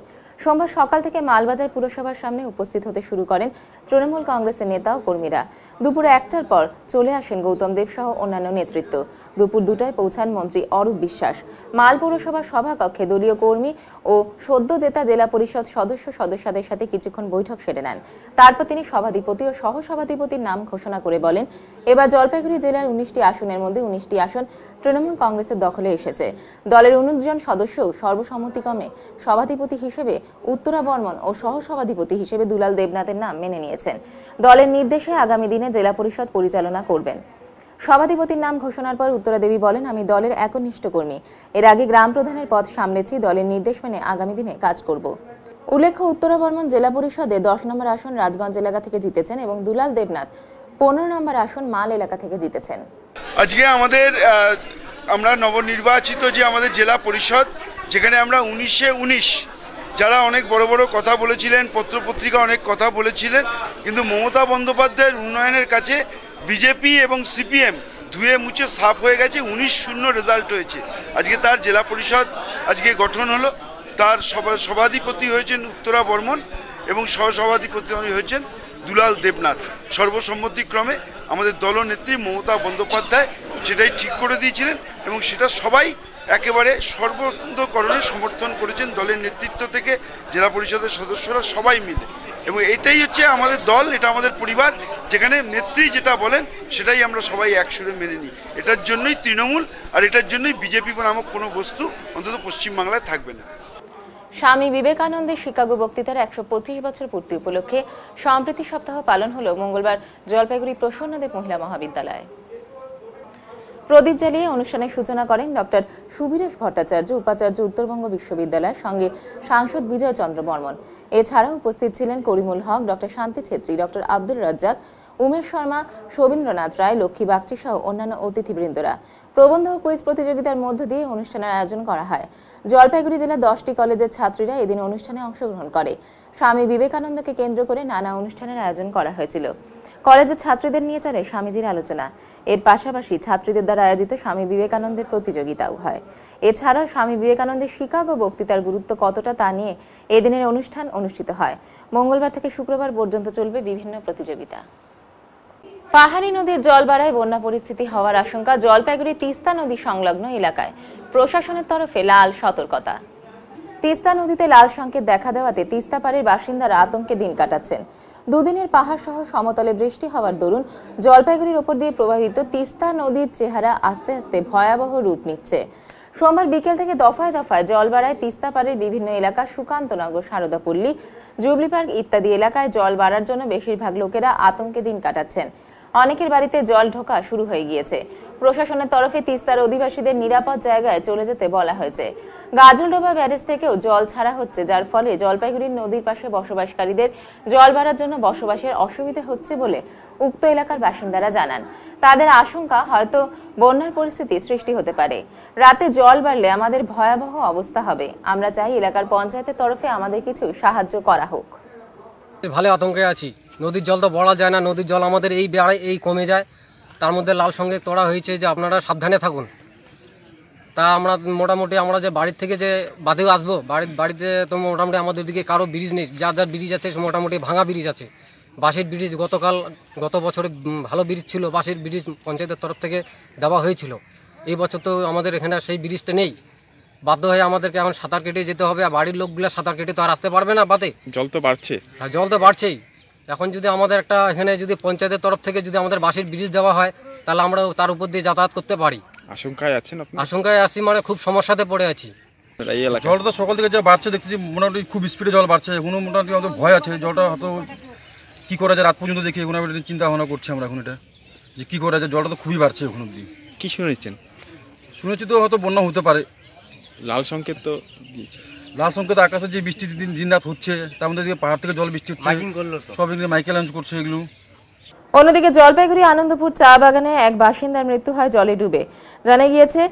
সোমবার সকাল থেকে মালবাজার পুরসভার সামনে উপস্থিত হতে শুরু করেন তৃণমূল কংগ্রেসের নেতা ও কর্মীরা। দুপুরে একটার পর চলে আসেন গৌতম দেব সহ অন্যান্য নেতৃত্ব। দুপুর দুটায় পৌঁছান মন্ত্রী অরূপ বিশ্বাস। মাল পৌরসভার সভাকক্ষে দলীয় কর্মী ও সদ্য জেতা জেলা পরিষদ সদস্য সদস্যদের সাথে কিছুক্ষণ বৈঠক সেরে নেন। তারপর তিনি সভাধিপতি ও সহসভাধিপতির নাম ঘোষণা করে বলেন, এবার জলপাইগুড়ি জেলার উনিশটি আসনের মধ্যে উনিশটি আসন তৃণমূল কংগ্রেসের দখলে এসেছে। দলের উনিশ জন সদস্য সর্বসম্মতিক্রমে সভাধিপতি হিসেবে উত্তরা বর্মন ও সহসভাধিপতি হিসেবে দুলাল দেবনাথের নাম মেনে নিয়েছেন। দলের নির্দেশে আগামী দিনে জেলা পরিষদ পরিচালনা করবেন। সভাধিপতির নাম ঘোষণার পর উত্তরা দেবী বলেন, আমি দলের একনিষ্ঠ কর্মী। এর আগে গ্রাম প্রধানের পদ সামলেছি, দলের নির্দেশ মেনে আগামী দিনে কাজ করব। উল্লেখ্য, উত্তরা বর্মন জেলা পরিষদে দশ নম্বর আসন রাজগঞ্জ এলাকা থেকে জিতেছেন এবং দুলাল দেবনাথ পনেরো নম্বর আসন মাল এলাকা থেকে জিতেছেন। আজকে আমাদের আমরা নবনির্বাচিত যে আমাদের জেলা পরিষদ, যেখানে আমরা উনিশে উনিশ, যারা অনেক বড় বড় কথা বলেছিলেন, পত্রপত্রিকা অনেক কথা বলেছিলেন, কিন্তু মমতা বন্দ্যোপাধ্যায়ের উন্নয়নের কাছে বিজেপি এবং সিপিএম ধুয়ে মুছে সাফ হয়ে গেছে, উনিশ শূন্য রেজাল্ট হয়েছে। আজকে তার জেলা পরিষদ আজকে গঠন হলো, তার সভা সভাধিপতি হয়েছেন উত্তরা বর্মন এবং সহসভাধিপতি হয়েছেন দুলাল দেবনাথ। সর্বসম্মতিক্রমে আমাদের দলনেত্রী মমতা বন্দ্যোপাধ্যায় সেটাই ঠিক করে দিয়েছিলেন এবং সেটা সবাই একেবারে সর্বন্তকরণে সমর্থন করেছেন দলের নেতৃত্ব থেকে, জেলা পরিষদের সদস্যরা সবাই মিলে। এবং এটাই হচ্ছে আমাদের দল, এটা আমাদের পরিবার, যেখানে নেত্রী যেটা বলেন, সেটাই আমরা সবাই একসুরে মেনে নিই। এটার জন্যই তৃণমূল আর এটার জন্যই বিজেপি নামক কোনো বস্তু অন্তত পশ্চিমবাংলায় থাকবে না। স্বামী বিবেকানন্দের শিকাগো বক্তৃতার একশো পঁচিশ বছর পূর্তি উপলক্ষে সম্প্রীতি সপ্তাহ পালন হলো মঙ্গলবার জলপাইগুড়ি প্রসন্নদেব মহিলা মহাবিদ্যালয়ে। প্রদীপ জ্বালিয়ে অনুষ্ঠানের সূচনা করেন ডক্টর সুবীরেশ ভট্টাচার্য, উপাচার্য উত্তরবঙ্গ বিশ্ববিদ্যালয়ের সঙ্গে সাংসদ বিজয় চন্দ্র বর্মন। এছাড়াও উপস্থিত ছিলেন করিমুল হক, ডক্টর শান্তি ছেত্রী, ডক্টর আব্দুল রাজ্জাক, উমেশ শর্মা শোভীন্দ্রনাথ রায়, লক্ষ্মী বাগচি সহ অন্যান্য অতিথিবৃন্দরা। প্রবন্ধ ও কুইজ প্রতিযোগিতার মধ্য দিয়ে অনুষ্ঠানের আয়োজন করা হয়। জলপাইগুড়ি জেলার দশটি কলেজের ছাত্রীরা এদিন অনুষ্ঠানে অংশগ্রহণ করে। স্বামী বিবেকানন্দকে কেন্দ্র করে নানা অনুষ্ঠানের আয়োজন করা হয়েছিল। কলেজের ছাত্রীদের নিয়ে চলে স্বামীজির আলোচনা। এর পাশাপাশি ছাত্রীদের দ্বারা আয়োজিত স্বামী বিবেকানন্দের প্রতিযোগিতাও হয়। এছাড়াও স্বামী বিবেকানন্দের শিকাগো বক্তৃতার গুরুত্ব কতটা তা নিয়ে এদিনের অনুষ্ঠান অনুষ্ঠিত হয়। মঙ্গলবার থেকে শুক্রবার পর্যন্ত চলবে বিভিন্ন প্রতিযোগিতা। পাহাড়ি নদীর জল বাড়ায় বন্যা পরিস্থিতি হওয়ার আশঙ্কা জলপাইগুড়ি তিস্তা নদী সংলগ্ন এলাকায়। প্রশাসনের তরফে লাল সতর্কতা। তিস্তা নদীতে লাল সংকেত দেখা দেওয়াতে তিস্তা পাড়ের বাসিন্দারা আতঙ্কে দিন কাটাচ্ছেন। দুদিনের পাহাড় সহ সমতলে বৃষ্টি হওয়ার দরুন জলপাইগুড়ির ওপর দিয়ে প্রবাহিত তিস্তা নদীর চেহারা আস্তে আস্তে ভয়াবহ রূপ নিচ্ছে। সোমবার বিকেল থেকে দফায় দফায় জল বাড়ায় তিস্তা পাড়ের বিভিন্ন এলাকা সুকান্তনগর, সারদাপল্লী, জুবলি পার্ক ইত্যাদি এলাকায় জল বাড়ার জন্য বেশিরভাগ লোকেরা আতঙ্কে দিন কাটাচ্ছেন। অনেকের বাড়িতে জল ঢোকা শুরু হয়ে গিয়েছে। প্রশাসনের তরফে তিস্তার অধিবাসীদের নিরাপদ জায়গায় চলে যেতে বলা হয়েছে। গাজলডোবা ব্যারেজ থেকেও জল ছাড়া হচ্ছে, যার ফলে জলপাইগুড়ির নদীর পাশে বসবাসকারীদের জল বাড়ার জন্য বসবাসের অসুবিধা হচ্ছে বলে উক্ত এলাকার বাসিন্দারা জানান। তাদের আশঙ্কা হয়তো বন্যার পরিস্থিতি সৃষ্টি হতে পারে। রাতে জল বাড়লে আমাদের ভয়াবহ অবস্থা হবে। আমরা চাই এলাকার পঞ্চায়েতের তরফে আমাদের কিছু সাহায্য করা হোক। ভালো আতঙ্কে আছি। নদীর জল তো বলা যায় না নদীর জল আমাদের এই বেড়ায় এই কমে যায়। তার মধ্যে লাল সঙ্গে তোড়া হয়েছে যে আপনারা সাবধানে থাকুন। তা আমরা মোটামুটি আমরা যে বাড়ির থেকে যে বাদেও আসব বাড়ির বাড়িতে তো মোটামুটি আমাদের দিকে কারও ব্রিজ নেই। যার যার ব্রিজ আছে মোটামুটি ভাঙা ব্রিজ আছে। বাঁশের ব্রিজ গতকাল গত বছরে ভালো ব্রিজ ছিল বাঁশের ব্রিজ পঞ্চায়েতের তরফ থেকে দেওয়া হয়েছিল। এই বছর তো আমাদের এখানে সেই ব্রিজটা নেই। বাধ্য হয়ে আমাদেরকে এখন সাঁতার কেটে যেতে হবে আর বাড়ির লোকগুলো সাঁতার কেটে তো আর আসতে পারবে না বাদে। জল তো বাড়ছে। আর জল তো বাড়ছেই। এখন যদি আমাদের একটা এখানে যদি পঞ্চায়েতের তরফ থেকে যদি আমাদের বাঁশের ব্রিজ দেওয়া হয় তাহলে আমরা তার উপর দিয়ে যাতায়াত করতে পারি। আশঙ্কায় আছেন আপনি? আশঙ্কায় আছি মানে খুব সমস্যাতে পড়ে আছি। এই জলটা তো সকাল থেকে যা বাড়ছে দেখতেছি মোটামুটি খুব স্পিডে জল বাড়ছে। এখনও মোটামুটি আমাদের ভয় আছে জলটা হয়তো কি করা যায় রাত পর্যন্ত দেখি এখন চিন্তা ভাবনা করছি আমরা এখন এটা যে কী করা যায় জলটা তো খুবই বাড়ছে এখন অব্দি কী শুনেছেন? শুনেছি তো হয়তো বন্যা হতে পারে। লাল সংকেত তো দিয়েছে। লাল সংকেত আকাশে যে বৃষ্টি দিন দিন রাত হচ্ছে তার মধ্যে পাহাড় থেকে জল বৃষ্টি হচ্ছে সব এগুলো মাইকেল লঞ্চ করছে এগুলো। অন্যদিকে জলপাইগুড়ি আনন্দপুর চা বাগানে এক বাসিন্দার মৃত্যু হয় জলে ডুবে। জানা গিয়েছে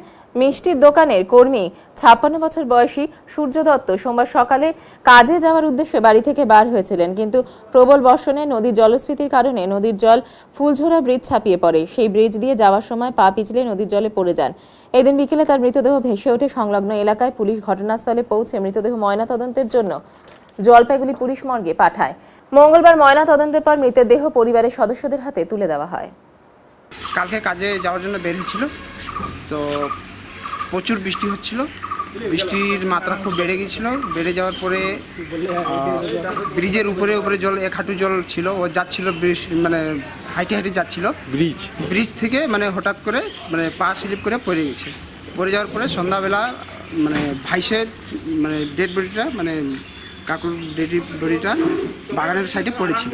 মিষ্টির দোকানের কর্মী ছাপ্পান্ন বছর বয়সী সূর্য দত্ত সোমবার সকালে কাজে যাওয়ার উদ্দেশ্যে বাড়ি থেকে বার হয়েছিলেন। কিন্তু প্রবল বর্ষণে নদীর জলস্ফীতির কারণে নদীর জল ফুলঝোরা ব্রিজ ছাপিয়ে পড়ে। সেই ব্রিজ দিয়ে যাওয়ার সময় পা পিছলে নদীর জলে পড়ে যান। এদিন বিকেলে তার মৃতদেহ ভেসে ওঠে সংলগ্ন এলাকায়। পুলিশ ঘটনাস্থলে পৌঁছে মৃতদেহ ময়নাতদন্তের জন্য জলপাইগুড়ি পুলিশ মর্গে পাঠায়। মঙ্গলবার ময়না তদন্তের পর মৃতের দেহ পরিবারের সদস্যদের হাতে তুলে দেওয়া হয়। কালকে কাজে যাওয়ার জন্য বের হচ্ছিল তো প্রচুর বৃষ্টি হচ্ছিল। বৃষ্টির মাত্রা খুব বেড়ে গেছিল বেড়ে যাওয়ার পরে ব্রিজের উপরে উপরে জল এক হাঁটু জল ছিল। ও যাচ্ছিল ব্রিজ মানে হাইটে হাইটে যাচ্ছিল। ব্রিজ? ব্রিজ থেকে মানে হঠাৎ করে মানে পা স্লিপ করে পড়ে গেছে। পড়ে যাওয়ার পরে সন্ধ্যাবেলা মানে ভাইসের মানে ডেড বডিটা মানে কাকুর ডেড বডিটা বাগানের সাইডে পড়েছিল।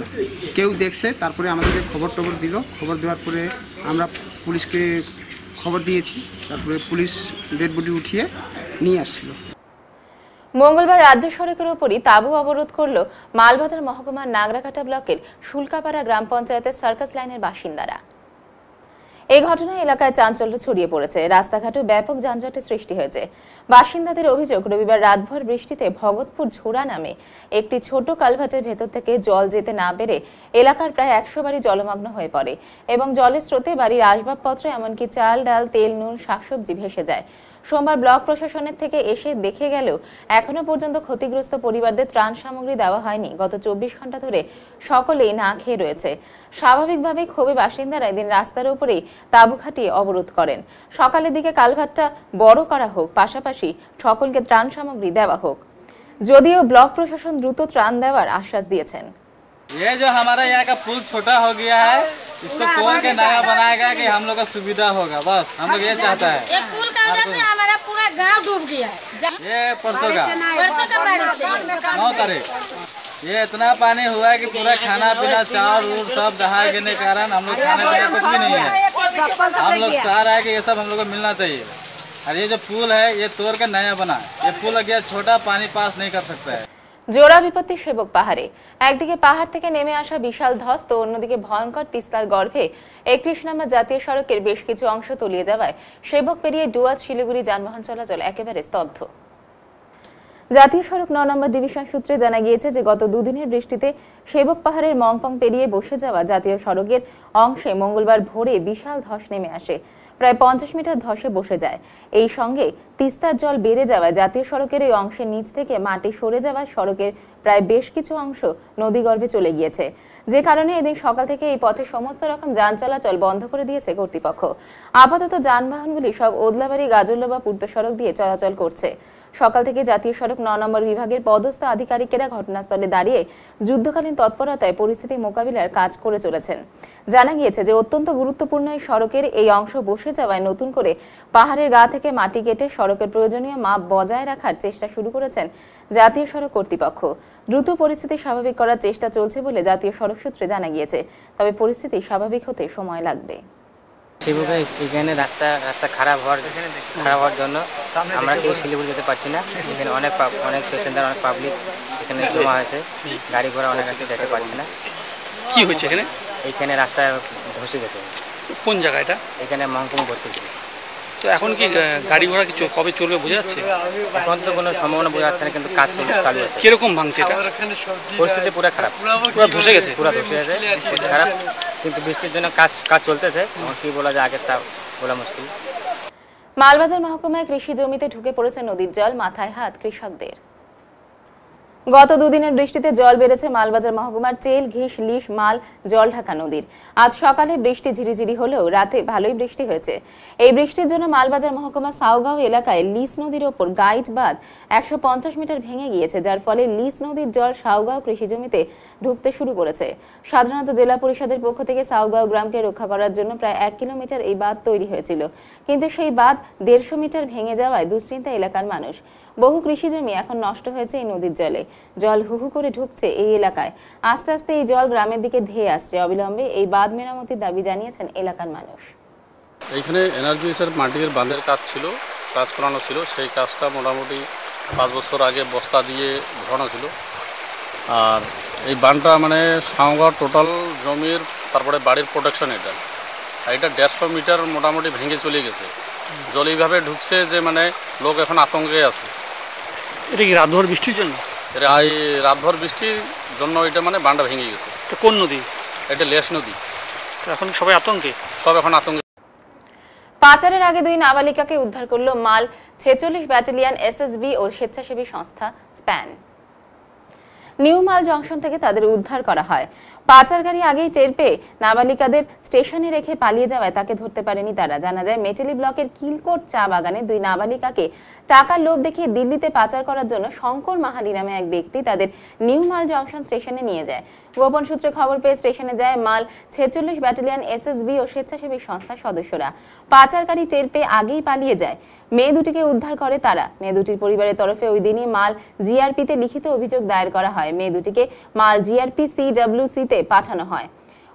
কেউ দেখছে তারপরে আমাদেরকে খবর টবর দিল। খবর দেওয়ার পরে আমরা পুলিশকে খবর দিয়েছি। তারপরে পুলিশ ডেড বডি উঠিয়ে নিয়ে আসছিল মঙ্গলবার রাজ্য সড়কের উপরই তাবু অবরোধ করল মালবাজার মহকুমার নাগরাকাটা ব্লকের শুল্কাপাড়া গ্রাম পঞ্চায়েতের সার্কাস লাইনের বাসিন্দারা। এই ঘটনায় এলাকায় চাঞ্চল্য ছড়িয়ে পড়েছে। রাস্তাঘাটে ব্যাপক যানজটের সৃষ্টি হয়েছে। বাসিন্দাদের অভিযোগ, রবিবার রাতভর বৃষ্টিতে ভগতপুর ঝোড়া নামে একটি ছোট কালভাটের ভেতর থেকে জল যেতে না পেরে এলাকার প্রায় একশো বাড়ি জলমগ্ন হয়ে পড়ে এবং জলের স্রোতে বাড়ির আসবাবপত্র, এমনকি চাল, ডাল, তেল, নুন, শাকসবজি ভেসে যায়। সোমবার ব্লক প্রশাসনের থেকে এসে দেখে গেলেও এখনও পর্যন্ত ক্ষতিগ্রস্ত পরিবারদের ত্রাণ সামগ্রী দেওয়া হয়নি। গত চব্বিশ ঘণ্টা ধরে সকলেই না খেয়ে রয়েছে। স্বাভাবিকভাবে ক্ষোভে বাসিন্দারা এদিন রাস্তার উপরেই তাঁবু খাটিয়ে অবরোধ করেন। সকালের দিকে কালভারটা বড় করা হোক, পাশাপাশি সকলকে ত্রাণ সামগ্রী দেওয়া হোক। যদিও ব্লক প্রশাসন দ্রুত ত্রাণ দেওয়ার আশ্বাস দিয়েছেন। ये जो हमारा यहाँ का पुल छोटा हो गया है इसको तोड़ के नया बनाएगा कि हम लोग का सुविधा होगा बस हम लोग ये चाहता है ये पुल का वजह से हमारा पूरा गाँव डूब गया है। ये परसों का। परसों का बारिश से नौ तारीख। ये इतना पानी हुआ है कि पूरा खाना पीना चावल उल सब दहा गिरने के कारण हम लोग खाने पीने कुछ भी नहीं है। हम लोग चाह रहे हैं कि ये सब हम लोग को मिलना चाहिए। और ये जो पुल है ये तोड़ के नया बना ये पुल गया छोटा पानी पास नहीं कर सकता है। জোড়া বিপত্তি সেবক পাহাড়ে। একদিকে পাহাড় থেকে নেমে আসা বিশাল ধস, তো অন্যদিকে ভয়ঙ্কর তিস্তার গর্ভে একত্রিশ নম্বর জাতীয় সড়কের বেশ কিছু অংশ তলিয়ে যাওয়ায় সেবক পেরিয়ে ডুয়াজ শিলিগুড়ি যানবাহন চলাচল একেবারে স্তব্ধ। জাতীয় সড়ক ন নম্বর ডিভিশন সূত্রে জানা গিয়েছে যে, গত দুদিনের বৃষ্টিতে সেবক পাহাড়ের মংপং পেরিয়ে বসে যাওয়া জাতীয় সড়কের অংশে মঙ্গলবার ভোরে বিশাল ধস নেমে আসে। প্রায় পঞ্চাশ মিটার ধসে বসে যায়। এই সঙ্গে তিস্তার জল বেড়ে যাওয়ায় জাতীয় সড়কের এই অংশের নিচ থেকে মাটি সরে যাওয়ায় সড়কের প্রায় বেশ কিছু অংশ নদীগর্ভে চলে গিয়েছে। যে কারণে এদিন সকাল থেকে এই পথে সমস্ত রকম যান চলাচল বন্ধ করে দিয়েছে কর্তৃপক্ষ। আপাতত যানবাহনগুলি সব ওদলাবাড়ি গাজল্য বা পূর্ত সড়ক দিয়ে চলাচল করছে। সকাল থেকে জাতীয় সড়ক ন নম্বর বিভাগের পদস্থ আধিকারিকেরা ঘটনাস্থলে দাঁড়িয়ে যুদ্ধকালীন তৎপরতায় পরিস্থিতি মোকাবিলার কাজ করে চলেছেন। জানা গিয়েছে যে, অত্যন্ত গুরুত্বপূর্ণ এই সড়কের এই অংশ বসে যাওয়ায় নতুন করে পাহাড়ের গা থেকে মাটি কেটে সড়কের প্রয়োজনীয় মাপ বজায় রাখার চেষ্টা শুরু করেছেন জাতীয় সড়ক কর্তৃপক্ষ। দ্রুত পরিস্থিতি স্বাভাবিক করার চেষ্টা চলছে বলে জাতীয় সড়ক সূত্রে জানা গিয়েছে। তবে পরিস্থিতি স্বাভাবিক হতে সময় লাগবে। শিবুকে এখানে রাস্তা রাস্তা খারাপ হওয়ার খারাপ হওয়ার জন্য আমরা কেউ শিলিগুড়ি যেতে পারছি না। এখানে অনেক অনেক প্যাসেঞ্জার অনেক পাবলিক এখানে জমা হয়েছে। গাড়ি ঘোড়া অনেক আছে যেতে পারছে না। কি হয়েছে এখানে? এইখানে রাস্তা ধসে গেছে। কোন জায়গা এটা? এখানে মহকুমা ভর্তি ছিল তো এখন কি গাড়ি ঘোড়া কিছু কবে চলবে বোঝা যাচ্ছে? এখন তো কোনো সম্ভাবনা বোঝা যাচ্ছে না কিন্তু কাজ চল- চালু আছে। কীরকম ভাঙছে এটা? পরিস্থিতি পুরো খারাপ। পুরো ধসে গেছে? পুরো ধসে গেছে খারাপ। কিন্তু বৃষ্টির জন্য কাজ কাজ চলতেছে। আমার কি বলা যায় আগের তা বলা মুশকিল। মালবাজার মহকুমায় কৃষি জমিতে ঢুকে পড়েছে নদীর জল মাথায় হাত কৃষকদের। গত দুদিনের বৃষ্টিতে জল বেড়েছে মালবাজার মহকুমার চেল ঘিস, লিশ, মাল, জল ঢাকা নদীর। আজ সকালে বৃষ্টি ঝিরিঝিরি হলেও রাতে ভালোই বৃষ্টি হয়েছে। এই বৃষ্টির জন্য মালবাজার মহকুমার সাউগাঁও এলাকায় লিস নদীর ওপর গাইড বাঁধ একশো পঞ্চাশ মিটার ভেঙে গিয়েছে, যার ফলে লিস নদীর জল সাউগাঁও কৃষি জমিতে ঢুকতে শুরু করেছে। সাধারণত জেলা পরিষদের পক্ষ থেকে সাউগাঁও গ্রামকে রক্ষা করার জন্য প্রায় এক কিলোমিটার এই বাঁধ তৈরি হয়েছিল। কিন্তু সেই বাঁধ দেড়শো মিটার ভেঙে যাওয়ায় দুশ্চিন্তা এলাকার মানুষ। বহু কৃষি জমি এখন নষ্ট হয়েছে এই নদীর জলে। জল হুহু করে ঢুকছে এই এলাকায়। আস্তে আস্তে এই জল গ্রামের দিকে ধেয়ে আসছে। অবিলম্বে এই বাঁধ মেরামতির দাবি জানিয়েছেন এলাকার মানুষ। এইখানে এনার্জি রিসার্ভ মাল্টিগের বাঁধের কাজ ছিল, কাজ করানো ছিল। সেই কাজটা মোটামুটি পাঁচ বছর আগে বস্তা দিয়ে ঘোরানো ছিল। আর এই বানটা মানে সাঁওগাঁও টোটাল জমির, তারপরে বাড়ির প্রোটেকশন এটা। আর এটা দেড়শো মিটার মোটামুটি ভেঙে চলে গেছে। জল এইভাবে ঢুকছে যে মানে লোক এখন আতঙ্কে আছে। এটা কি রাতভর বৃষ্টির জন্য? এটা এই রাতভর বৃষ্টির জন্য এটা মানে বানটা ভেঙে গেছে। তো কোন নদী? এটা লেস নদী। তো এখন সবাই আতঙ্কে? সব এখন আতঙ্কে। পাচারের আগে দুই নাবালিকাকে উদ্ধার করল মাল ছেচল্লিশ ব্যাটালিয়ন এসএসবি ও স্বেচ্ছাসেবী সংস্থা স্প্যান। নিউ মাল জংশন থেকে তাদের উদ্ধার করা হয়। পাচারকারী আগেই টের পেয়ে নাবালিকাদের স্টেশনে রেখে পালিয়ে যাওয়ায় তাকে ধরতে পারেনি তারা। জানা যায় মেটেলি ব্লকের কিলকোট চা বাগানে দুই নাবালিকাকে টাকার লোভ দেখিয়ে দিল্লিতে পাচার করার জন্য শঙ্কর মাহালি নামে এক ব্যক্তি তাদের নিউ মাল জংশন স্টেশনে নিয়ে যায়। গোপন সূত্রে খবর পেয়ে স্টেশনে যায় মাল ছেচল্লিশ ব্যাটালিয়ন এসএসবি ও স্বেচ্ছাসেবী সংস্থার সদস্যরা। পাচারকারী টের পেয়ে আগেই পালিয়ে যায়। মেয়ে দুটিকে উদ্ধার করে তারা। মেয়ে দুটির পরিবারের তরফে ওই দিনই মাল জিআরপিতে লিখিত অভিযোগ দায়ের করা হয়। মেয়ে দুটিকে মাল জিআরপি সিডব্লিউসি তে পাঠানো হয়।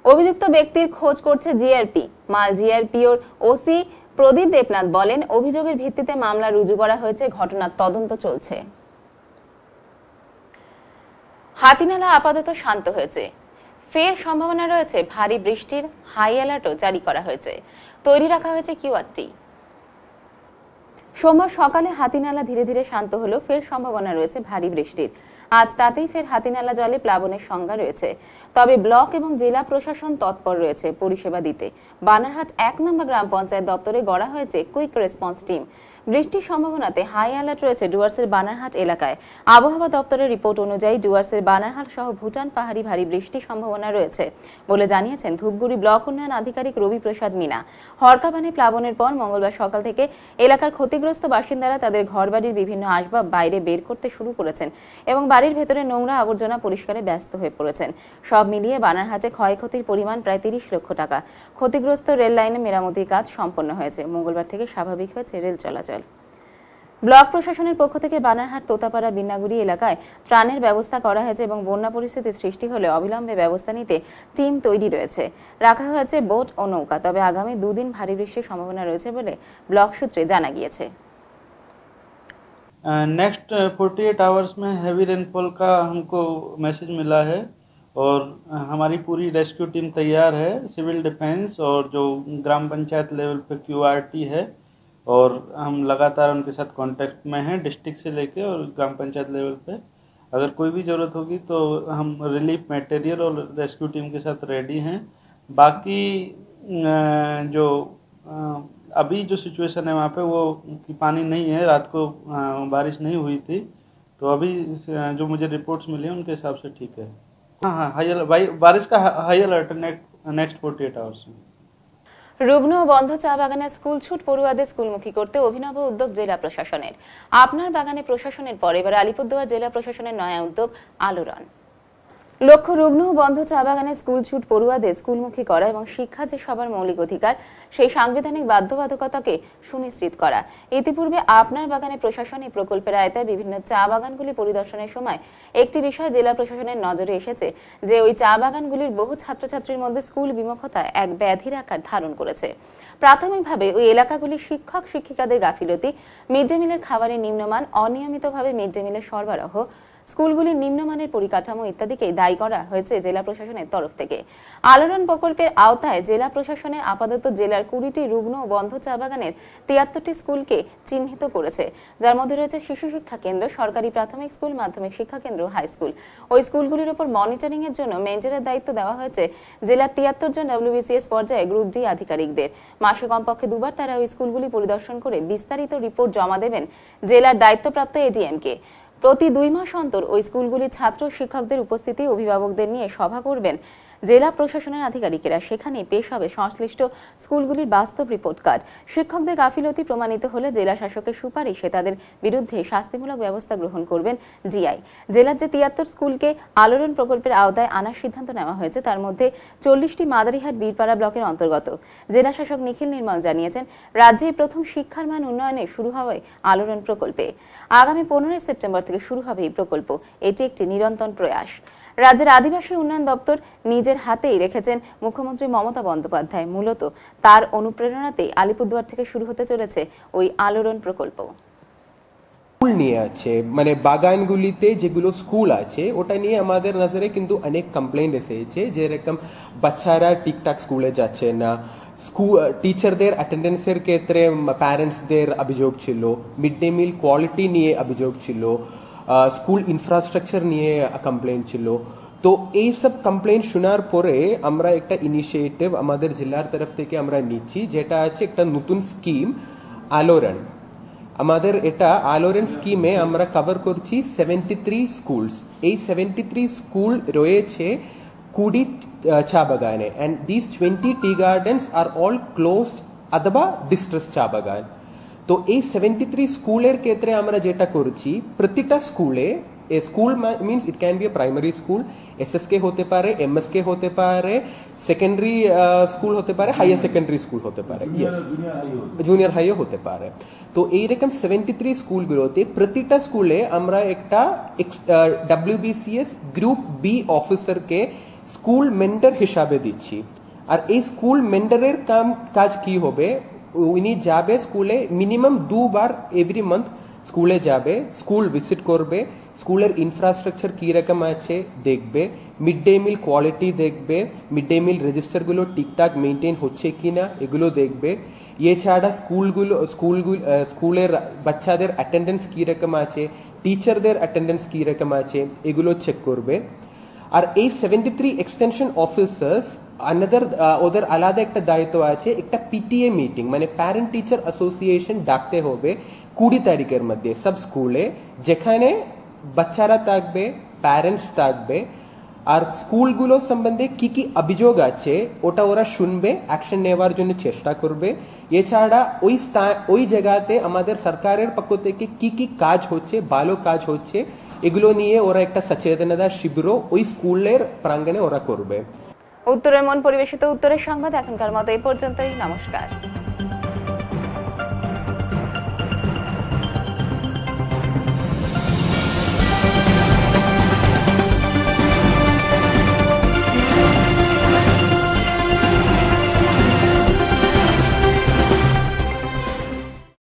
অভিযুক্ত ব্যক্তির খোঁজ করছে জিআরপি। মাল জিআরপিওর ওসি প্রদীপ দেবনাথ বলেন, অভিযোগের ভিত্তিতে মামলা রুজু করা হয়েছে, ঘটনার তদন্ত চলছে। হাতিনালা আপাতত শান্ত হয়েছে। ফের সম্ভাবনা রয়েছে, ভারী বৃষ্টির হাই অ্যালার্টও জারি করা হয়েছে। তৈরি রাখা হয়েছে কিউআরটি সোমবার সকালে হাতিনালা ধীরে ধীরে শান্ত হলেও ফের সম্ভাবনা রয়েছে, ভারী বৃষ্টির। আজ তাতেই ফের হাতিনালা জলে প্লাবনের সংজ্ঞা রয়েছে। তবে ব্লক এবং জেলা প্রশাসন তৎপর রয়েছে পরিষেবা দিতে। বানারহাট এক নম্বর গ্রাম পঞ্চায়েত দপ্তরে গড়া হয়েছে কুইক রেসপন্স টিম বৃষ্টির সম্ভাবনাতে হাই অ্যালার্ট রয়েছে ডুয়ার্সের বানারহাট এলাকায়। আবহাওয়া দপ্তরের রিপোর্ট অনুযায়ী ডুয়ার্সের বানারহাট সহ ভুটান পাহাড়ি ভারী বৃষ্টির সম্ভাবনা রয়েছে বলে জানিয়েছেন ধূপগুড়ি ব্লক উন্নয়ন আধিকারিক রবি প্রসাদ মিনা। হরকাবানে প্লাবনের পর মঙ্গলবার সকাল থেকে এলাকার ক্ষতিগ্রস্ত বাসিন্দারা তাদের ঘরবাড়ির বিভিন্ন আসবাব বাইরে বের করতে শুরু করেছেন এবং বাড়ির ভেতরে নোংরা আবর্জনা পরিষ্কারে ব্যস্ত হয়ে পড়েছেন। সব মিলিয়ে বানারহাটে ক্ষয়ক্ষতির পরিমাণ প্রায় তিরিশ লক্ষ টাকা ক্ষতিগ্রস্ত রেল লাইনে মেরামতির কাজ সম্পন্ন হয়েছে মঙ্গলবার থেকে স্বাভাবিক হয়েছে রেল চলাচল ব্লক প্রশাসনের পক্ষ থেকে বানারহাট তোতাপাড়া বিন্নাগুড়ি এলাকায় ত্রাণের ব্যবস্থা করা হয়েছে এবং বন্যা পরিস্থিতি সৃষ্টি হলে অবিলম্বে ব্যবস্থা নিতে টিম তৈরি রয়েছে রাখা হয়েছে বোট ও নৌকা তবে আগামী দুদিন ভারী বৃষ্টির সম্ভাবনা রয়েছে বলে ব্লক সূত্রে জানা গিয়েছে नेक्स्ट फोर्टी एट आवर्स में हैवी रेनफॉल का हमको मैसेज मिला है और हमारी पूरी रेस्क्यू टीम तैयार है, सिविल डिफेंस और जो ग्राम पंचायत लेवल पे क्यूआरटी है, और हम लगातार उनके साथ कांटेक्ट में हैं डिस्ट्रिक्ट से लेके और ग्राम पंचायत लेवल पे। अगर कोई भी ज़रूरत होगी तो हम रिलीफ मटेरियल और रेस्क्यू टीम के साथ रेडी हैं। बाकी जो अभी जो सिचुएशन है वहाँ पे वो कि पानी नहीं है, रात को बारिश नहीं हुई थी तो अभी जो मुझे रिपोर्ट्स मिली हैं उनके हिसाब से ठीक है। हाँ हाँ हाई अलर्ट- बाई- बारिश का high alert next forty eight hours में রুগ্ন ও বন্ধ চা বাগানে স্কুল ছুট পড়ুয়াদের স্কুলমুখী করতে অভিনব উদ্যোগ জেলা প্রশাসনের আপনার বাগানে প্রশাসনের পর এবার আলিপুরদুয়ার জেলা প্রশাসনের নয়া উদ্যোগ আলোড়ন লক্ষ্য রুগ্ন বন্ধ চা বাগানে স্কুল ছুট পড়ুয়াদের স্কুলমুখী করা এবং শিক্ষা যে সবার মৌলিক অধিকার, সেই সাংবিধানিক বাধ্যবাধকতাকে সুনিশ্চিত করা। ইতিপূর্বে আপনার বাগানে প্রশাসন এই প্রকল্পের আয়তায় বিভিন্ন চা বাগানগুলি পরিদর্শনের সময় একটি বিষয় জেলা প্রশাসনের নজরে এসেছে যে, ওই চা বাগানগুলির বহু ছাত্রছাত্রীর মধ্যে স্কুল বিমুখতা এক ব্যাধির আকার ধারণ করেছে। প্রাথমিকভাবে ওই এলাকাগুলি শিক্ষক শিক্ষিকাদের গাফিলতি মিড ডে মিলের খাবারের নিম্নমান অনিয়মিতভাবে মিড ডে মিলের সরবরাহ স্কুলগুলির নিম্নমানের পরিকাঠামো ইত্যাদিকে দায়ী করা হয়েছে জেলা প্রশাসনের তরফ থেকে। আলোড়ন প্রকল্পের আওতায় জেলা প্রশাসনের আপাতত জেলার কুড়িটি রুগ্ন বন্ধ চা বাগানের তিয়াত্তরটি স্কুলকে চিহ্নিত করেছে। যার মধ্যে রয়েছে শিশু শিক্ষা কেন্দ্র, সরকারি প্রাথমিক স্কুল, মাধ্যমিক শিক্ষা কেন্দ্র হাই স্কুল। ওই স্কুলগুলির উপর মনিটরিং এর জন্য মেনটেনের দায়িত্ব দেওয়া হয়েছে জেলার তিয়াত্তর জন ডব্লিউবিসিএস পর্যায়ে গ্রুপ ডি আধিকারিকদের। মাসে কমপক্ষে দুবার তারা ওই স্কুলগুলি পরিদর্শন করে বিস্তারিত রিপোর্ট জমা দেবেন জেলার দায়িত্বপ্রাপ্ত এডিএমকে প্রতি দুই মাস অন্তর ওই স্কুলগুলির ছাত্র শিক্ষকদের উপস্থিতি অভিভাবকদের নিয়ে সভা করবেন। জেলা প্রশাসনের আধিকারিকেরা সেখানে পেশ হবে সংশ্লিষ্ট স্কুলগুলির বাস্তব রিপোর্ট কার্ড। শিক্ষকদের গাফিলতি প্রমাণিত হলে জেলা শাসকের সুপারিশে তাদের বিরুদ্ধে শাস্তিমূলক ব্যবস্থা গ্রহণ করবেন জিআই জেলার যে তিয়াত্তর স্কুলকে আলোড়ন প্রকল্পের আওতায় আনার সিদ্ধান্ত নেওয়া হয়েছে, তার মধ্যে চল্লিশটি মাদারিহাট, বীরপাড়া ব্লকের অন্তর্গত। জেলা শাসক নিখিল নির্মল জানিয়েছেন, রাজ্যে প্রথম শিক্ষার মান উন্নয়নে শুরু হবে আলোড়ন প্রকল্পে। আগামী পনেরোই সেপ্টেম্বর থেকে শুরু হবে এই প্রকল্প। এটি একটি নিরন্তর প্রয়াস। রাজ্যের আদিবাসী উন্নয়ন দপ্তর নিজের হাতেই রেখেছেন মুখ্যমন্ত্রী মমতা বন্দ্যোপাধ্যায়। মূলত তার অনুপ্রেরণাতেই আলিপুরদুয়ার থেকে শুরু হতে চলেছে ওই আলোড়ন প্রকল্প। স্কুল নিয়ে আছে মানে বাগানগুলিতে যেগুলো স্কুল আছে, ওটা নিয়ে আমাদের নজরে কিন্তু অনেক কমপ্লেন এসেছে যেরকম বাচ্চারা ঠিকঠাক স্কুলে যাচ্ছে না। স্কুল টিচারদের অ্যাটেন্ডেন্সের ক্ষেত্রে প্যারেন্টসদের অভিযোগ ছিল মিড ডে মিল কোয়ালিটি নিয়ে অভিযোগ ছিল। স্কুল ইনফ্রাস্ট্রাকচার নিয়ে কমপ্লেন ছিল তো এই সব কমপ্লেন শোনার পরে আমরা একটা ইনিশিয়েটিভ আমাদের জেলার তরফ থেকে আমরা নিচ্ছি যেটা আছে একটা নতুন স্কিম আলোরন আমাদের এটা আলোরেন স্কিমে আমরা কভার করছি সেভেন্টি থ্রি স্কুলস এই সেভেন্টি থ্রি স্কুল রয়েছে কুড়ি চা বাগানে and this twenty tea gardens R all closed অথবা ডিস্ট্রেস চা বাগান তো এই সেভেন্টি থ্রি স্কুলের ক্ষেত্রে আমরা যেটা করছি প্রতিটা স্কুলে a school means it can be a primary school S S K হতে পারে এম এস কে হতে পারে সেকেন্ডারি স্কুল হতে পারে হাইয়ার সেকেন্ডারি স্কুল হতে পারে ইয়েস জুনিয়র হাইও হতে পারে তো এইরকম সেভেন্টি থ্রি স্কুলগুলোতে প্রতিটা স্কুলে আমরা একটা ডাব্লিউবিসিএস গ্রুপ বি অফিসারকে স্কুল মেন্টার হিসাবে দিচ্ছি আর এই স্কুল মেন্টারের কাম কাজ কি হবে উনি যাবে স্কুলে মিনিমাম দুবার এভরি মান্থ স্কুলে যাবে স্কুল ভিজিট করবে স্কুলের ইনফ্রাস্ট্রাকচার কী রকম আছে দেখবে মিড ডে মিল কোয়ালিটি দেখবে মিড ডে মিল রেজিস্টারগুলো ঠিকঠাক মেনটেন হচ্ছে কি না এগুলো দেখবে, এছাড়া স্কুলগুলো স্কুলগুলো স্কুলের বাচ্চাদের অ্যাটেন্ডেন্স কী রকম আছে টিচারদের অ্যাটেন্ডেন্স কী রকম আছে, এগুলো চেক করবে। আর এই seventy three extension officers another ওদের আলাদা একটা দায়িত্ব আছে একটা পিটিএ মিটিং মানে প্যারেন্ট টিচার অ্যাসোসিয়েশন ডাকতে হবে কুড়ি তারিখের মধ্যে সব স্কুলে যেখানে বাচ্চারা থাকবে প্যারেন্টস থাকবে আর স্কুলগুলো সম্বন্ধে কি কি অভিযোগ আছে ওটা ওরা শুনবে অ্যাকশন নেওয়ার জন্য চেষ্টা করবে এছাড়া ওই স্থান ওই জায়গাতে আমাদের সরকারের পক্ষ থেকে কি কি কাজ হচ্ছে ভালো কাজ হচ্ছে এগুলো নিয়ে ওরা একটা সচেতনতা শিবিরও ওই স্কুলের প্রাঙ্গণে ওরা করবে উত্তরের মন পরিবেশিত উত্তরের সংবাদ এখনকার মতো এই পর্যন্তই। নমস্কার।